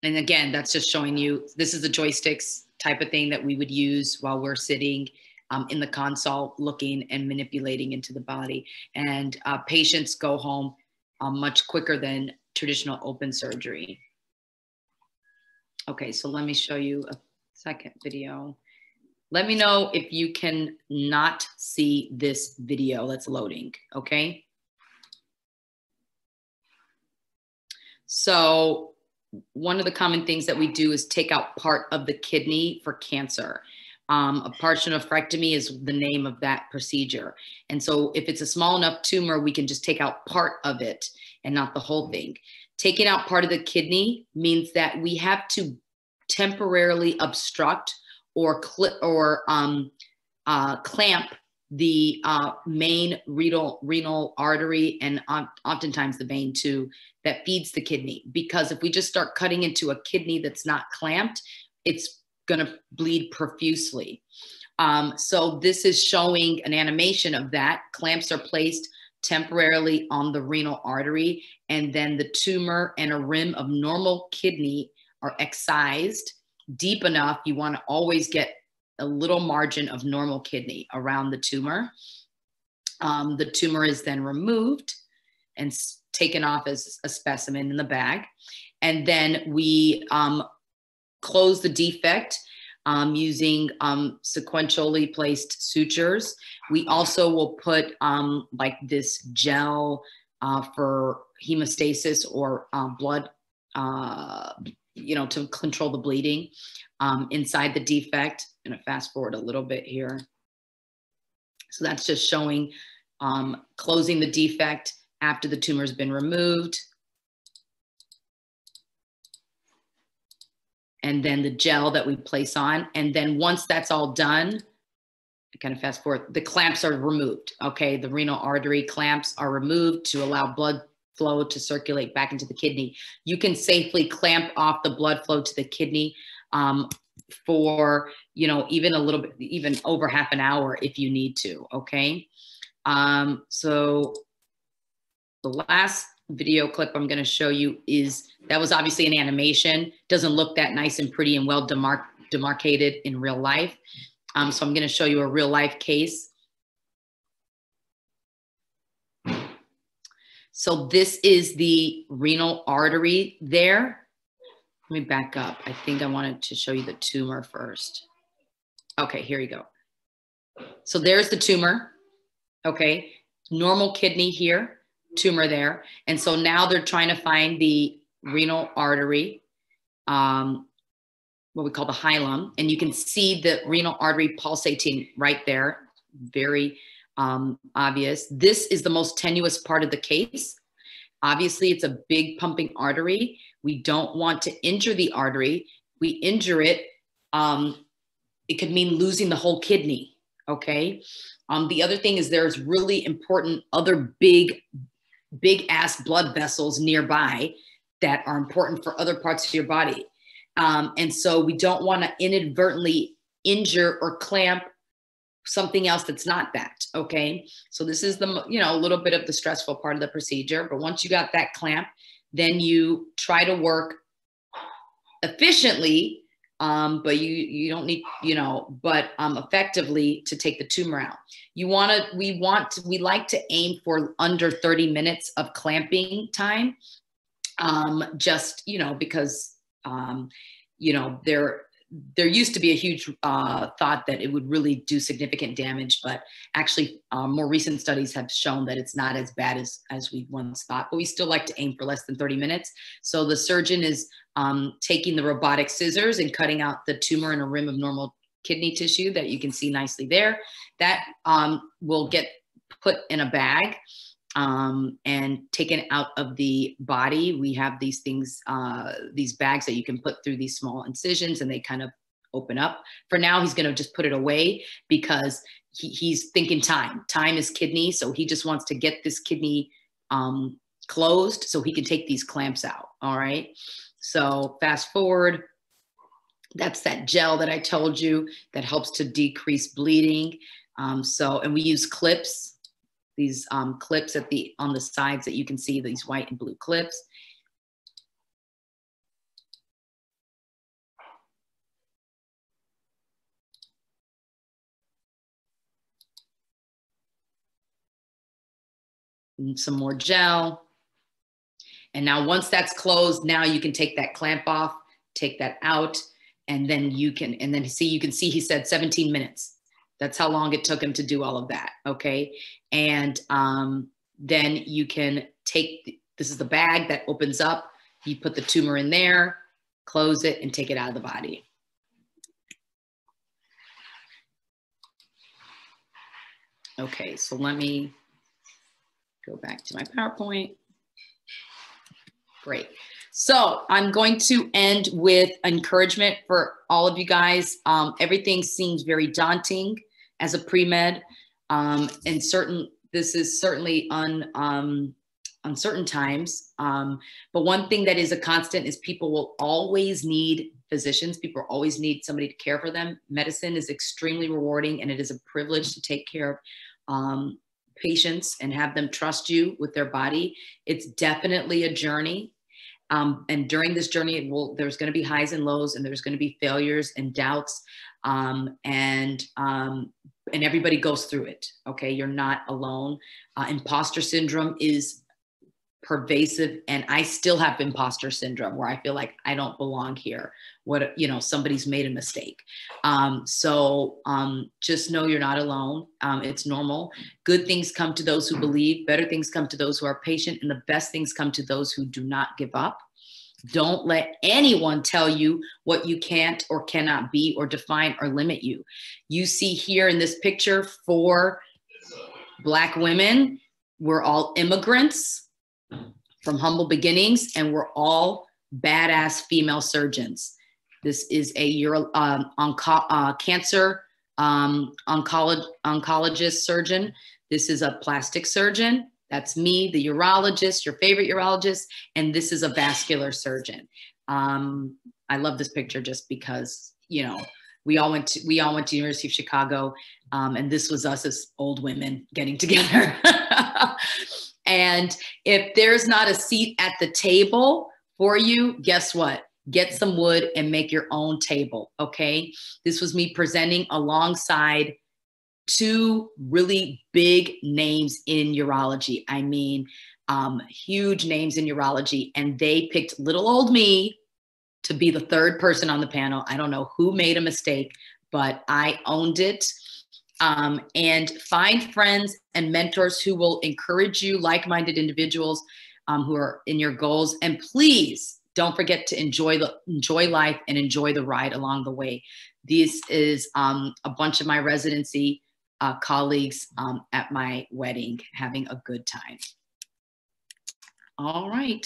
and again, that's just showing you, this is the joysticks type of thing that we would use while we're sitting um, in the console looking and manipulating into the body. And uh, patients go home um, much quicker than traditional open surgery. Okay, so let me show you a second video. Let me know if you can not see this video that's loading, okay? So one of the common things that we do is take out part of the kidney for cancer. Um, a partial nephrectomy is the name of that procedure. And so if it's a small enough tumor, we can just take out part of it and not the whole thing. Taking out part of the kidney means that we have to temporarily obstruct or clip or um, uh, clamp the uh, main renal renal artery and oftentimes the vein too that feeds the kidney. Because if we just start cutting into a kidney that's not clamped, it's going to bleed profusely. Um, so this is showing an animation of that. Clamps are placed temporarily on the renal artery, and then the tumor and a rim of normal kidney are excised deep enough. You want to always get a little margin of normal kidney around the tumor. Um, the tumor is then removed and taken off as a specimen in the bag. And then we um, close the defect um, using um, sequentially placed sutures. We also will put um, like this gel uh, for hemostasis or uh, blood, uh, you know, to control the bleeding um, inside the defect. I'm gonna fast forward a little bit here. So that's just showing um, closing the defect after the tumor's been removed. And then the gel that we place on. And then once that's all done, I kind of fast forward, the clamps are removed. Okay, the renal artery clamps are removed to allow blood flow to circulate back into the kidney. You can safely clamp off the blood flow to the kidney um, for, you know, even a little bit, even over half an hour if you need to. Okay. Um, so the last video clip I'm going to show you is that was obviously an animation. Doesn't look that nice and pretty and well demarc demarcated in real life. Um, so I'm going to show you a real life case. So this is the renal artery there. Let me back up. I think I wanted to show you the tumor first. Okay, here you go. So there's the tumor. Okay, normal kidney here, tumor there. And so now they're trying to find the renal artery, um, what we call the hilum. And you can see the renal artery pulsating right there. Very um, obvious. This is the most tenuous part of the case. Obviously, it's a big pumping artery. We don't want to injure the artery. We injure it, um, it could mean losing the whole kidney. Okay. Um, the other thing is there's really important other big, big ass blood vessels nearby that are important for other parts of your body. Um, and so we don't want to inadvertently injure or clamp something else that's not that. Okay. So this is the, you know, a little bit of the stressful part of the procedure. But once you got that clamp, then you try to work efficiently um, but you you don't need you know but um, effectively to take the tumor out. You want to we want we like to aim for under 30 minutes of clamping time um, just you know because um, you know there there used to be a huge uh, thought that it would really do significant damage, but actually, um, more recent studies have shown that it's not as bad as as we once thought. But we still like to aim for less than 30 minutes. So the surgeon is um, taking the robotic scissors and cutting out the tumor in a rim of normal kidney tissue that you can see nicely there. That um, will get put in a bag um, and taken out of the body. We have these things, uh, these bags that you can put through these small incisions and they kind of open up. For now, he's going to just put it away because he, he's thinking time. Time is kidney. So he just wants to get this kidney um, closed so he can take these clamps out. All right. So fast forward. That's that gel that I told you that helps to decrease bleeding. Um, so, and we use clips these um, clips at the on the sides that you can see these white and blue clips. And some more gel. And now once that's closed, now you can take that clamp off, take that out, and then you can, and then see, you can see he said 17 minutes. That's how long it took him to do all of that. Okay. And um, then you can take, this is the bag that opens up. You put the tumor in there, close it, and take it out of the body. Okay, so let me go back to my PowerPoint. Great. So I'm going to end with encouragement for all of you guys. Um, everything seems very daunting as a pre-med. Um, and certain, this is certainly un, um, uncertain times. Um, but one thing that is a constant is people will always need physicians. People always need somebody to care for them. Medicine is extremely rewarding and it is a privilege to take care of um, patients and have them trust you with their body. It's definitely a journey. Um, and during this journey, will, there's going to be highs and lows, and there's going to be failures and doubts, um, and um, and everybody goes through it. Okay, you're not alone. Uh, imposter syndrome is pervasive and i still have imposter syndrome where i feel like i don't belong here. What you know somebody's made a mistake. Um, so um, just know you're not alone. Um, it's normal. Good things come to those who believe. Better things come to those who are patient and the best things come to those who do not give up. Don't let anyone tell you what you can't or cannot be or define or limit you. You see here in this picture four black women we're all immigrants from humble beginnings, and we're all badass female surgeons. This is a Euro, um, onco- uh, cancer um, oncolog- oncologist surgeon. This is a plastic surgeon. That's me, the urologist, your favorite urologist, and this is a vascular surgeon. Um, I love this picture just because you know we all went to we all went to University of Chicago, um, and this was us as old women getting together. And if there's not a seat at the table for you, guess what? Get some wood and make your own table. Okay. This was me presenting alongside two really big names in urology. I mean, um, huge names in urology. And they picked little old me to be the third person on the panel. I don't know who made a mistake, but I owned it um, and find friends and mentors who will encourage you, like minded individuals um, who are in your goals. And please don't forget to enjoy the enjoy life and enjoy the ride along the way. This is um, a bunch of my residency uh, colleagues um, at my wedding having a good time. All right.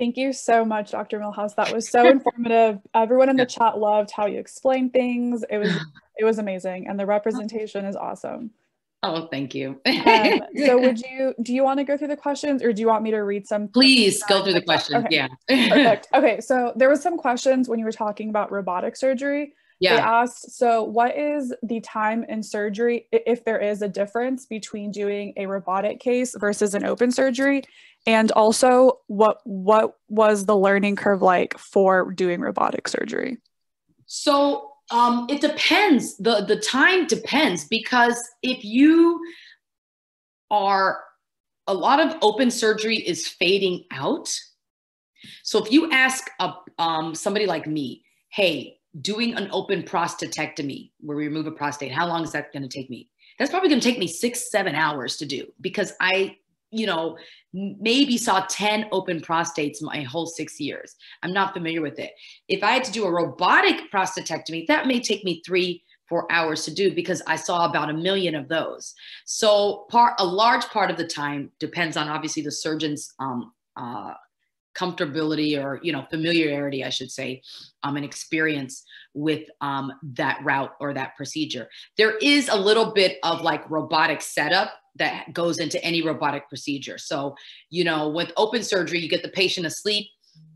Thank you so much, Dr. Milhouse. That was so informative. Everyone in the chat loved how you explained things. It was it was amazing, and the representation is awesome. Oh, thank you. um, so, would you do you want to go through the questions, or do you want me to read some? Please go through the questions. Okay. Yeah. Perfect. Okay, so there was some questions when you were talking about robotic surgery. Yeah. They asked, so what is the time in surgery if there is a difference between doing a robotic case versus an open surgery? And also what what was the learning curve like for doing robotic surgery? So um, it depends. The the time depends because if you are a lot of open surgery is fading out. So if you ask a, um, somebody like me, hey, doing an open prostatectomy where we remove a prostate, how long is that going to take me? That's probably going to take me six, seven hours to do because I you know, maybe saw 10 open prostates my whole six years. I'm not familiar with it. If I had to do a robotic prostatectomy, that may take me three, four hours to do because I saw about a million of those. So part, a large part of the time depends on obviously the surgeon's um, uh, comfortability or you know familiarity i should say um, and experience with um, that route or that procedure. There is a little bit of like robotic setup that goes into any robotic procedure. So you know with open surgery you get the patient asleep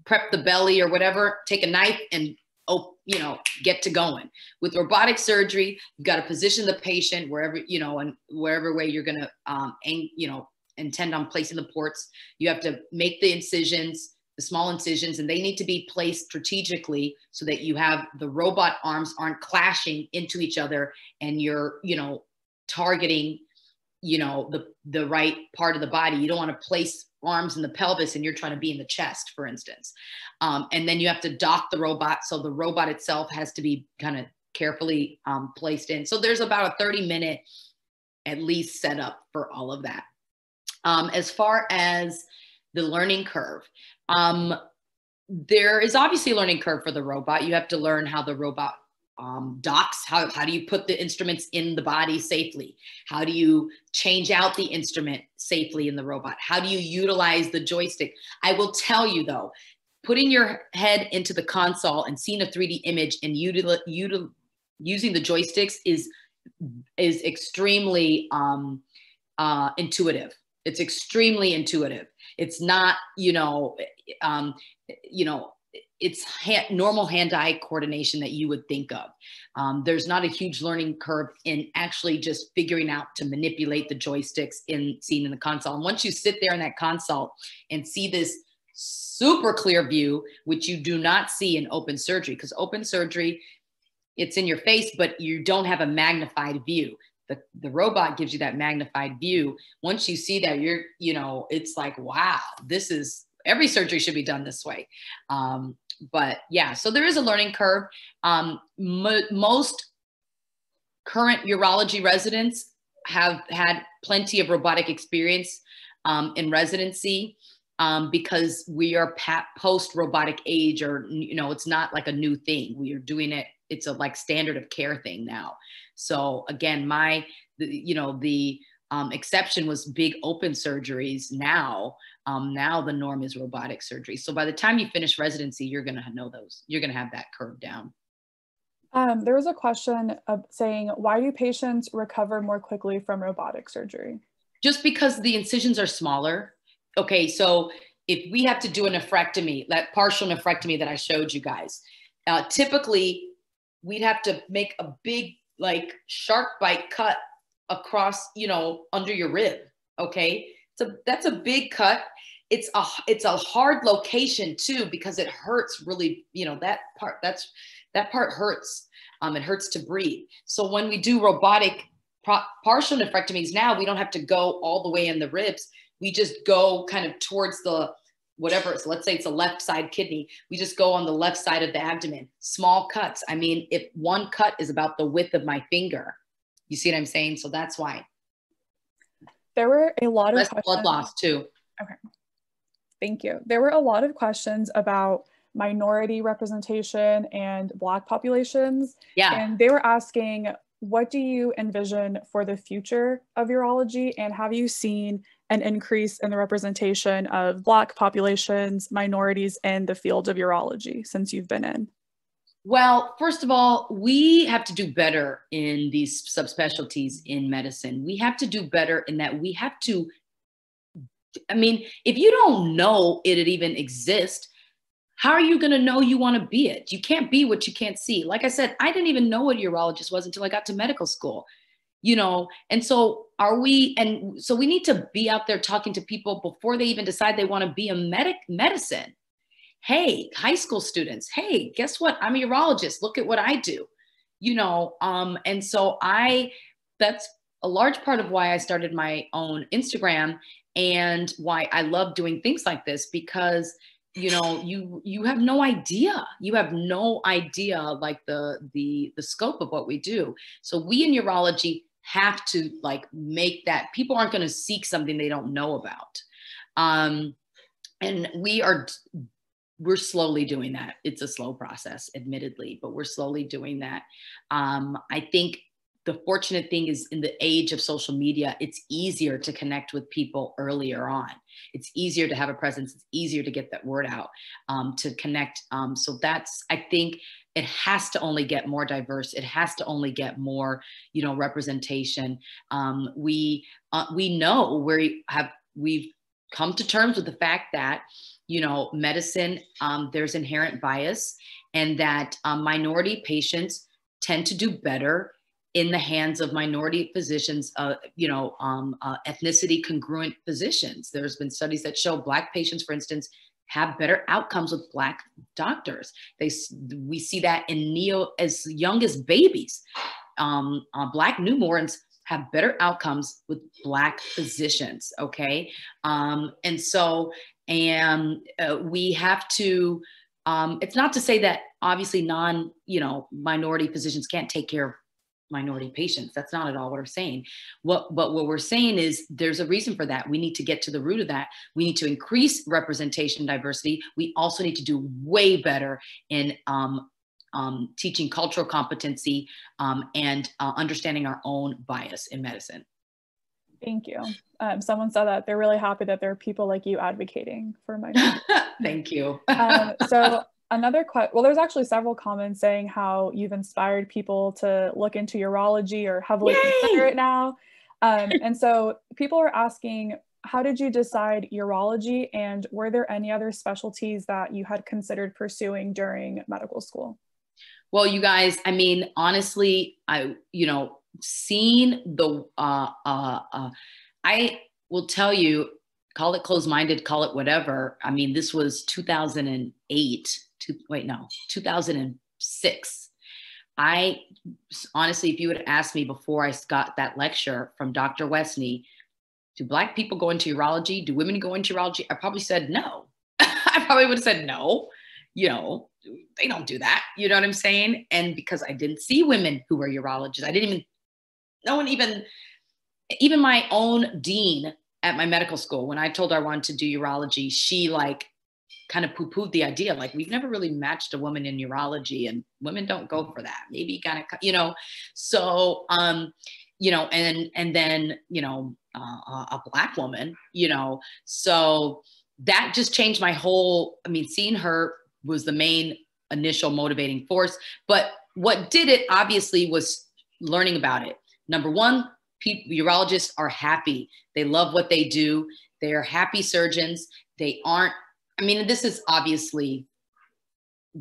prep the belly or whatever take a knife and oh you know get to going. With robotic surgery you've got to position the patient wherever you know and wherever way you're going to um, you know intend on placing the ports. You have to make the incisions, the small incisions, and they need to be placed strategically so that you have the robot arms aren't clashing into each other and you're, you know, targeting, you know, the the right part of the body. You don't want to place arms in the pelvis and you're trying to be in the chest, for instance. Um, and then you have to dock the robot. So the robot itself has to be kind of carefully um, placed in. So there's about a 30 minute at least set up for all of that. Um, as far as the learning curve, um, there is obviously a learning curve for the robot. You have to learn how the robot um, docks. How, how do you put the instruments in the body safely? How do you change out the instrument safely in the robot? How do you utilize the joystick? I will tell you though, putting your head into the console and seeing a 3D image and util, util, using the joysticks is is extremely um, uh, intuitive. It's extremely intuitive. It's not, you know, um, you know, it's hand, normal hand-eye coordination that you would think of. Um, there's not a huge learning curve in actually just figuring out to manipulate the joysticks in seen in the console. And once you sit there in that console and see this super clear view, which you do not see in open surgery, because open surgery, it's in your face, but you don't have a magnified view. The, the robot gives you that magnified view. Once you see that, you're, you know, it's like, wow, this is every surgery should be done this way. Um, but yeah, so there is a learning curve. Um, most current urology residents have had plenty of robotic experience um, in residency um, because we are post robotic age or you know it's not like a new thing we are doing it it's a like standard of care thing now. So again my the, you know the um, exception was big open surgeries. Now um, now the norm is robotic surgery. So by the time you finish residency you're going to know those you're going to have that curve down. Um, there was a question of saying why do patients recover more quickly from robotic surgery? Just because the incisions are smaller. Okay, so if we have to do a nephrectomy, that partial nephrectomy that I showed you guys, uh, typically we'd have to make a big like shark bite cut across, you know, under your rib. Okay, so that's a big cut. It's a it's a hard location too because it hurts really. You know that part that's that part hurts. Um, it hurts to breathe. So when we do robotic partial nephrectomies now, we don't have to go all the way in the ribs we just go kind of towards the whatever so let's say it's a left side kidney we just go on the left side of the abdomen. Small cuts. I mean if one cut is about the width of my finger you see what i'm saying? So that's why. There were a lot Less of blood loss too. Okay. Thank you. There were a lot of questions about minority representation and black populations. Yeah. And they were asking what do you envision for the future of urology? And have you seen an increase in the representation of Black populations, minorities in the field of urology since you've been in? Well, first of all, we have to do better in these subspecialties in medicine. We have to do better in that we have to, I mean, if you don't know it, even exists, how are you going to know you want to be it? You can't be what you can't see. Like I said, I didn't even know what urologist was until I got to medical school you know and so are we and so we need to be out there talking to people before they even decide they want to be a medic medicine. Hey high school students hey guess what? I'm a urologist look at what i do. You know um and so i that's a large part of why i started my own instagram and why i love doing things like this because you know you you have no idea. You have no idea like the the the scope of what we do. So we in urology have to like make that people aren't going to seek something they don't know about. Um and we are we're slowly doing that. It's a slow process admittedly but we're slowly doing that. Um i think the fortunate thing is in the age of social media it's easier to connect with people earlier on. It's easier to have a presence. It's easier to get that word out um, to connect um, so that's i think it has to only get more diverse. It has to only get more you know representation. Um, we uh, we know we have we've come to terms with the fact that you know medicine um, there's inherent bias and that um, minority patients tend to do better in the hands of minority physicians, uh, you know, um, uh, ethnicity congruent physicians. There's been studies that show Black patients, for instance, have better outcomes with black doctors. They we see that in neo as young as babies. Um, uh, black newborns have better outcomes with black physicians. Okay, um, and so and uh, we have to. Um, it's not to say that obviously non you know minority physicians can't take care of minority patients. That's not at all what we're saying. What, but what we're saying is there's a reason for that. We need to get to the root of that. We need to increase representation diversity. We also need to do way better in um, um, teaching cultural competency um, and uh, understanding our own bias in medicine. Thank you. Um, someone said that they're really happy that there are people like you advocating for my. Thank you. Um, so another question, well, there's actually several comments saying how you've inspired people to look into urology or heavily Yay! consider it now. Um, and so people are asking, how did you decide urology and were there any other specialties that you had considered pursuing during medical school? Well, you guys, I mean, honestly, I, you know, seeing the, uh, uh, uh, I will tell you, call it closed minded, call it whatever. I mean, this was 2008, two, wait, no, 2006. I honestly, if you would ask me before I got that lecture from Dr. Westney, do black people go into urology? Do women go into urology? I probably said no. I probably would have said no. You know, they don't do that. You know what I'm saying? And because I didn't see women who were urologists, I didn't even, no one even, even my own dean at my medical school, when I told her I wanted to do urology, she like kind of poo-pooed the idea. Like we've never really matched a woman in urology and women don't go for that. Maybe kind of, you know, so, um, you know, and, and then, you know, uh, a black woman, you know, so that just changed my whole, I mean, seeing her was the main initial motivating force. But what did it obviously was learning about it. Number one, people, urologists are happy. They love what they do. They are happy surgeons. They aren't, I mean, this is obviously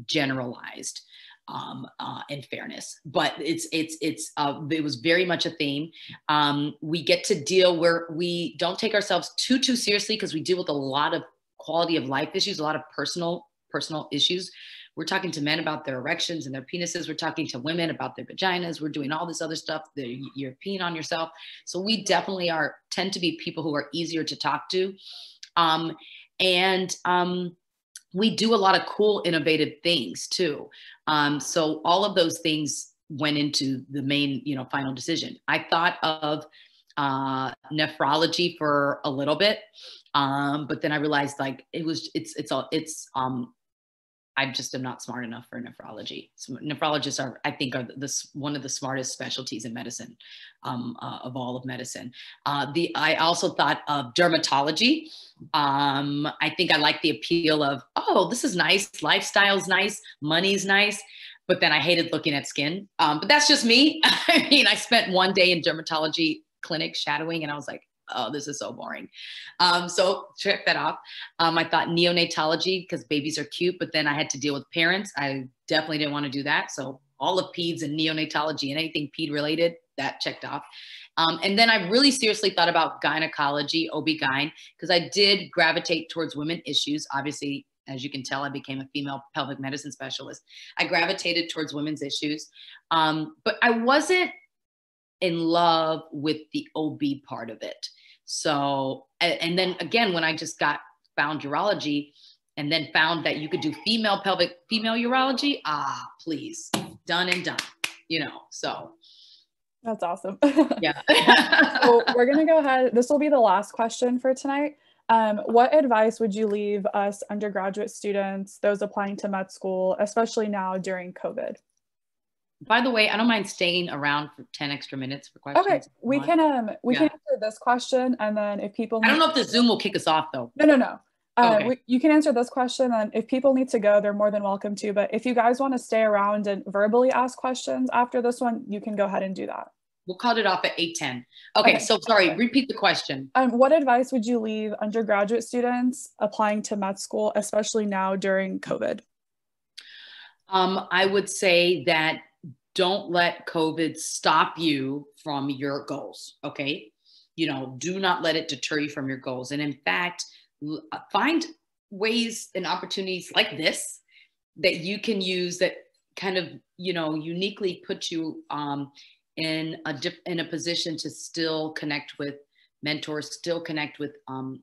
generalized um, uh, in fairness, but it's it's it's uh, it was very much a theme. Um, we get to deal where we don't take ourselves too too seriously because we deal with a lot of quality of life issues, a lot of personal personal issues. We're talking to men about their erections and their penises. We're talking to women about their vaginas. We're doing all this other stuff. You're peeing on yourself. So we definitely are tend to be people who are easier to talk to, um, and um, we do a lot of cool, innovative things too. Um, so all of those things went into the main, you know, final decision. I thought of uh, nephrology for a little bit. Um, but then I realized like it was it's it's all it's um I just am not smart enough for nephrology. So nephrologists are, I think, are this one of the smartest specialties in medicine, um, uh, of all of medicine. Uh, the I also thought of dermatology. Um, I think I like the appeal of, oh, this is nice, lifestyle's nice, money's nice, but then I hated looking at skin. Um, but that's just me. I mean, I spent one day in dermatology clinic shadowing, and I was like, oh, this is so boring. Um, so check that off. Um, I thought neonatology because babies are cute, but then I had to deal with parents. I definitely didn't want to do that. So all of peds and neonatology and anything ped related, that checked off. Um, and then I really seriously thought about gynecology, OB-GYN, because I did gravitate towards women issues. Obviously, as you can tell, I became a female pelvic medicine specialist. I gravitated towards women's issues, um, but I wasn't in love with the OB part of it. So, and then again, when I just got found urology and then found that you could do female pelvic, female urology, ah, please, done and done, you know, so. That's awesome. Yeah. so we're going to go ahead. This will be the last question for tonight. Um, what advice would you leave us undergraduate students, those applying to med school, especially now during COVID? By the way, I don't mind staying around for 10 extra minutes for questions. Okay, we can um we yeah. can answer this question and then if people I don't know if the Zoom will kick us off though. No, no, no. Uh, okay. we, you can answer this question and if people need to go, they're more than welcome to. But if you guys want to stay around and verbally ask questions after this one, you can go ahead and do that. We'll cut it off at 8:10. Okay, okay. so sorry, repeat the question. Um, what advice would you leave undergraduate students applying to med school, especially now during COVID? Um, I would say that don't let COVID stop you from your goals. Okay. You know, do not let it deter you from your goals. And in fact, uh, find ways and opportunities like this that you can use that kind of, you know, uniquely put you um, in a dip, in a position to still connect with mentors, still connect with um,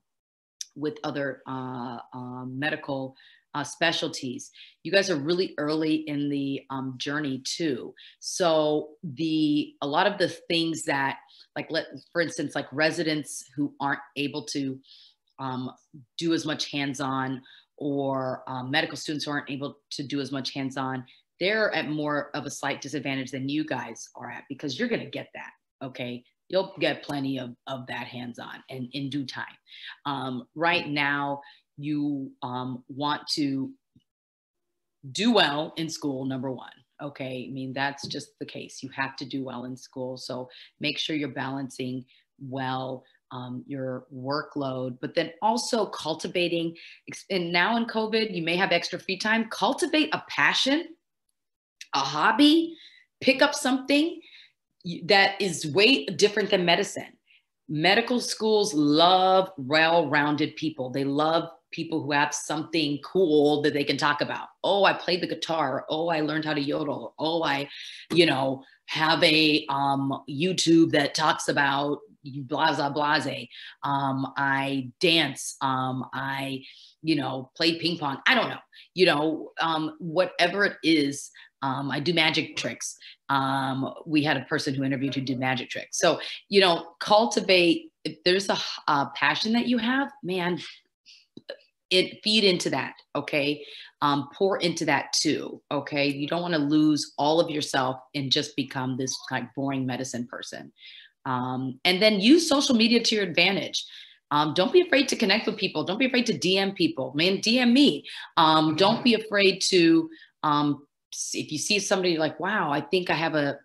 with other uh, uh, medical uh, specialties. You guys are really early in the um, journey too. So the a lot of the things that like let for instance like residents who aren't able to um, do as much hands-on or um, medical students who aren't able to do as much hands-on they're at more of a slight disadvantage than you guys are at because you're going to get that okay you'll get plenty of, of that hands-on and in due time um, right now you um, want to do well in school number one okay i mean that's just the case you have to do well in school so make sure you're balancing well um, your workload, but then also cultivating. And now in COVID, you may have extra free time. Cultivate a passion, a hobby, pick up something that is way different than medicine. Medical schools love well rounded people, they love people who have something cool that they can talk about. Oh, I played the guitar. Oh, I learned how to yodel. Oh, I, you know, have a um, YouTube that talks about blah blase. Um, I dance. Um, I, you know, play ping pong. I don't know. You know, um, whatever it is. Um, I do magic tricks. Um, we had a person who interviewed who did magic tricks. So, you know, cultivate. If there's a, a passion that you have, man, it feed into that okay? Um, pour into that too okay? You don't want to lose all of yourself and just become this of boring medicine person. Um, and then use social media to your advantage. Um, don't be afraid to connect with people. Don't be afraid to dm people. Man dm me. Um, don't be afraid to um, if you see somebody like wow i think i have a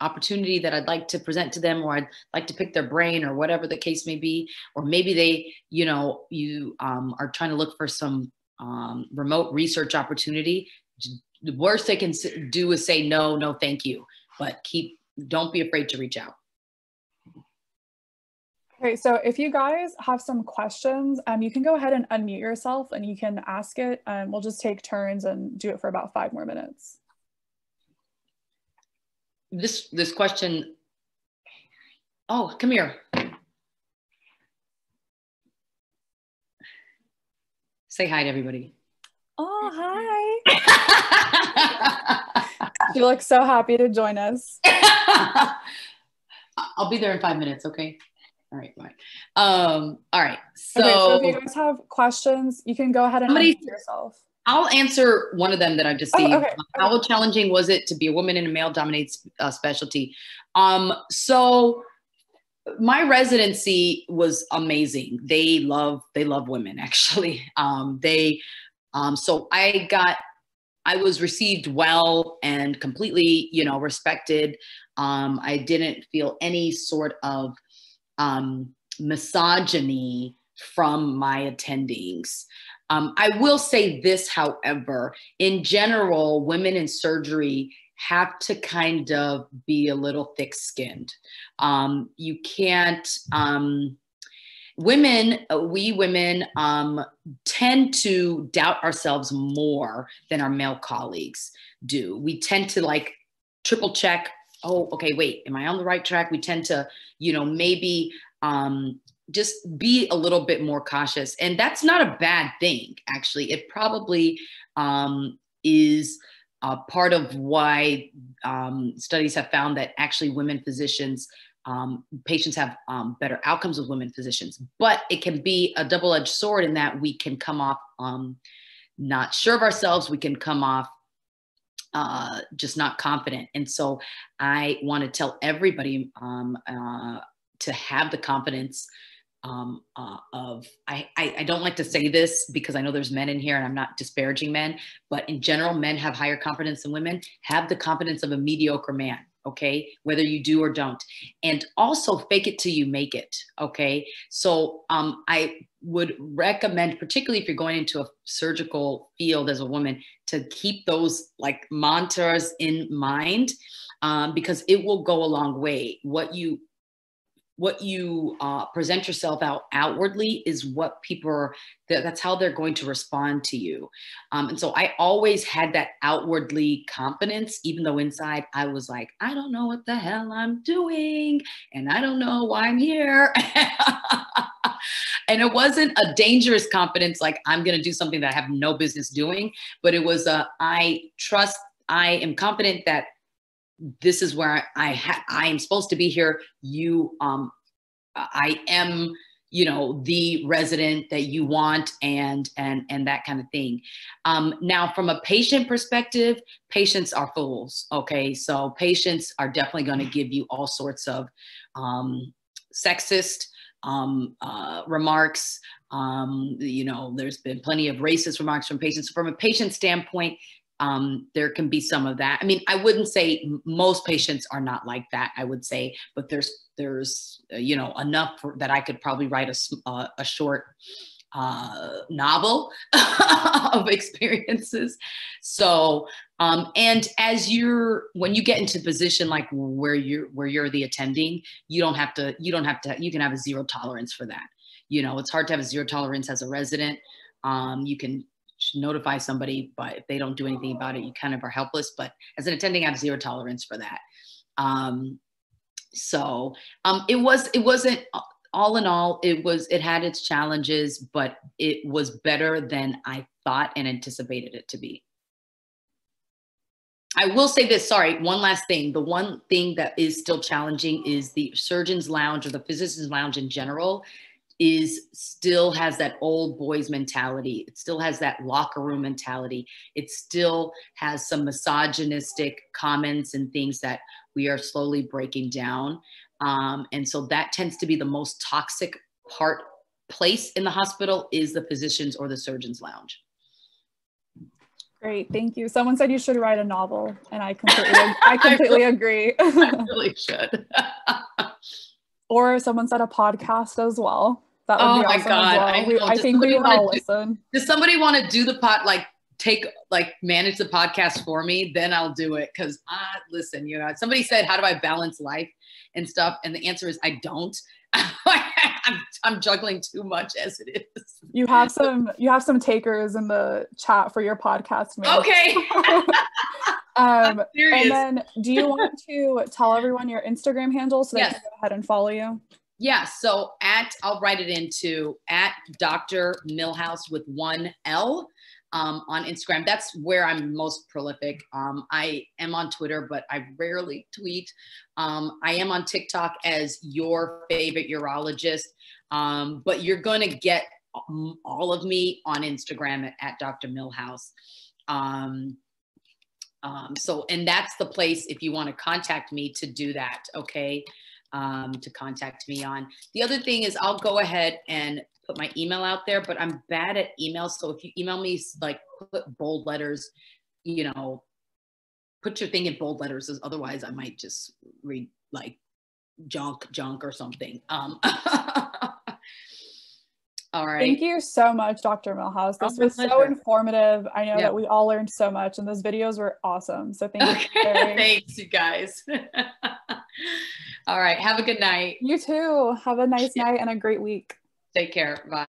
opportunity that I'd like to present to them, or I'd like to pick their brain, or whatever the case may be, or maybe they, you know, you um, are trying to look for some um, remote research opportunity. The worst they can do is say no, no, thank you. But keep, don't be afraid to reach out. Okay, so if you guys have some questions, um, you can go ahead and unmute yourself and you can ask it. And we'll just take turns and do it for about five more minutes this this question. Oh, come here. Say hi to everybody. Oh, hi. you look so happy to join us. I'll be there in five minutes, okay? All right, fine. Um, all right. So, okay, so if you guys have questions, you can go ahead and unmute yourself. I'll answer one of them that I've just seen. Oh, okay. How challenging was it to be a woman in a male dominated uh, specialty? Um, so my residency was amazing. They love they love women actually. Um, they um, so I got I was received well and completely you know respected. Um, I didn't feel any sort of um, misogyny from my attendings. Um, I will say this, however, in general, women in surgery have to kind of be a little thick skinned. Um, you can't, um, women, uh, we women um, tend to doubt ourselves more than our male colleagues do. We tend to like triple check. Oh, okay, wait, am I on the right track? We tend to, you know, maybe um, just be a little bit more cautious. And that's not a bad thing, actually. It probably um, is uh, part of why um, studies have found that actually women physicians, um, patients have um, better outcomes with women physicians. But it can be a double edged sword in that we can come off um, not sure of ourselves, we can come off uh, just not confident. And so I want to tell everybody um, uh, to have the confidence um, uh, of I, I, I don't like to say this because I know there's men in here and I'm not disparaging men, but in general, men have higher confidence than women. Have the confidence of a mediocre man, okay, whether you do or don't, and also fake it till you make it, okay. So um, I would recommend, particularly if you're going into a surgical field as a woman, to keep those like mantras in mind. Um, because it will go a long way. What you what you uh, present yourself out outwardly is what people are that's how they're going to respond to you. Um, and so i always had that outwardly confidence even though inside i was like i don't know what the hell i'm doing and i don't know why i'm here. And it wasn't a dangerous confidence like I'm going to do something that I have no business doing, but it was a I trust, I am confident that this is where I, I, am supposed to be here. You, um, I am you know the resident that you want and and and that kind of thing. Um, now from a patient perspective patients are fools okay? So patients are definitely going to give you all sorts of um, sexist um, uh, remarks. Um, you know there's been plenty of racist remarks from patients. From a patient standpoint um, there can be some of that. I mean, I wouldn't say most patients are not like that. I would say, but there's there's uh, you know enough for, that I could probably write a uh, a short uh, novel of experiences. So, um, and as you're when you get into position like where you're where you're the attending, you don't have to you don't have to you can have a zero tolerance for that. You know, it's hard to have a zero tolerance as a resident. Um, you can notify somebody, but if they don't do anything about it, you kind of are helpless. But as an attending, I have zero tolerance for that. Um, so um, it was it wasn't all in all it was it had its challenges, but it was better than I thought and anticipated it to be. I will say this, sorry, one last thing. The one thing that is still challenging is the surgeon's lounge or the physician's lounge in general is still has that old boys mentality. It still has that locker room mentality. It still has some misogynistic comments and things that we are slowly breaking down. Um, and so that tends to be the most toxic part place in the hospital is the physicians or the surgeon's lounge. Great, thank you. Someone said you should write a novel, and I completely, I completely I agree. I really should. or someone said a podcast as well. That would oh be awesome my god! Well. I, we, I think we all do, listen. Does somebody want to do the pot like take like manage the podcast for me? Then I'll do it because I listen. You know, somebody said, "How do I balance life and stuff?" And the answer is, I don't. I'm, I'm juggling too much as it is. You have some you have some takers in the chat for your podcast. Man. Okay. um, and then, do you want to tell everyone your Instagram handle so they yes. can go ahead and follow you? Yeah. So at, I'll write it into at Dr. Milhouse with one L um, on Instagram. That's where I'm most prolific. Um, I am on Twitter, but I rarely tweet. Um, I am on TikTok as your favorite urologist, um, but you're going to get all of me on Instagram at, at Dr. Milhouse. Um, um, so, and that's the place if you want to contact me to do that. Okay um, to contact me on. The other thing is I'll go ahead and put my email out there, but I'm bad at email. So if you email me, like put bold letters, you know, put your thing in bold letters. Otherwise I might just read like junk, junk or something. Um, all right. Thank you so much, Dr. Milhouse. This oh, was so informative. I know yeah. that we all learned so much and those videos were awesome. So thank you. Okay. Thanks, you guys. All right. Have a good night. You too. Have a nice yeah. night and a great week. Take care. Bye.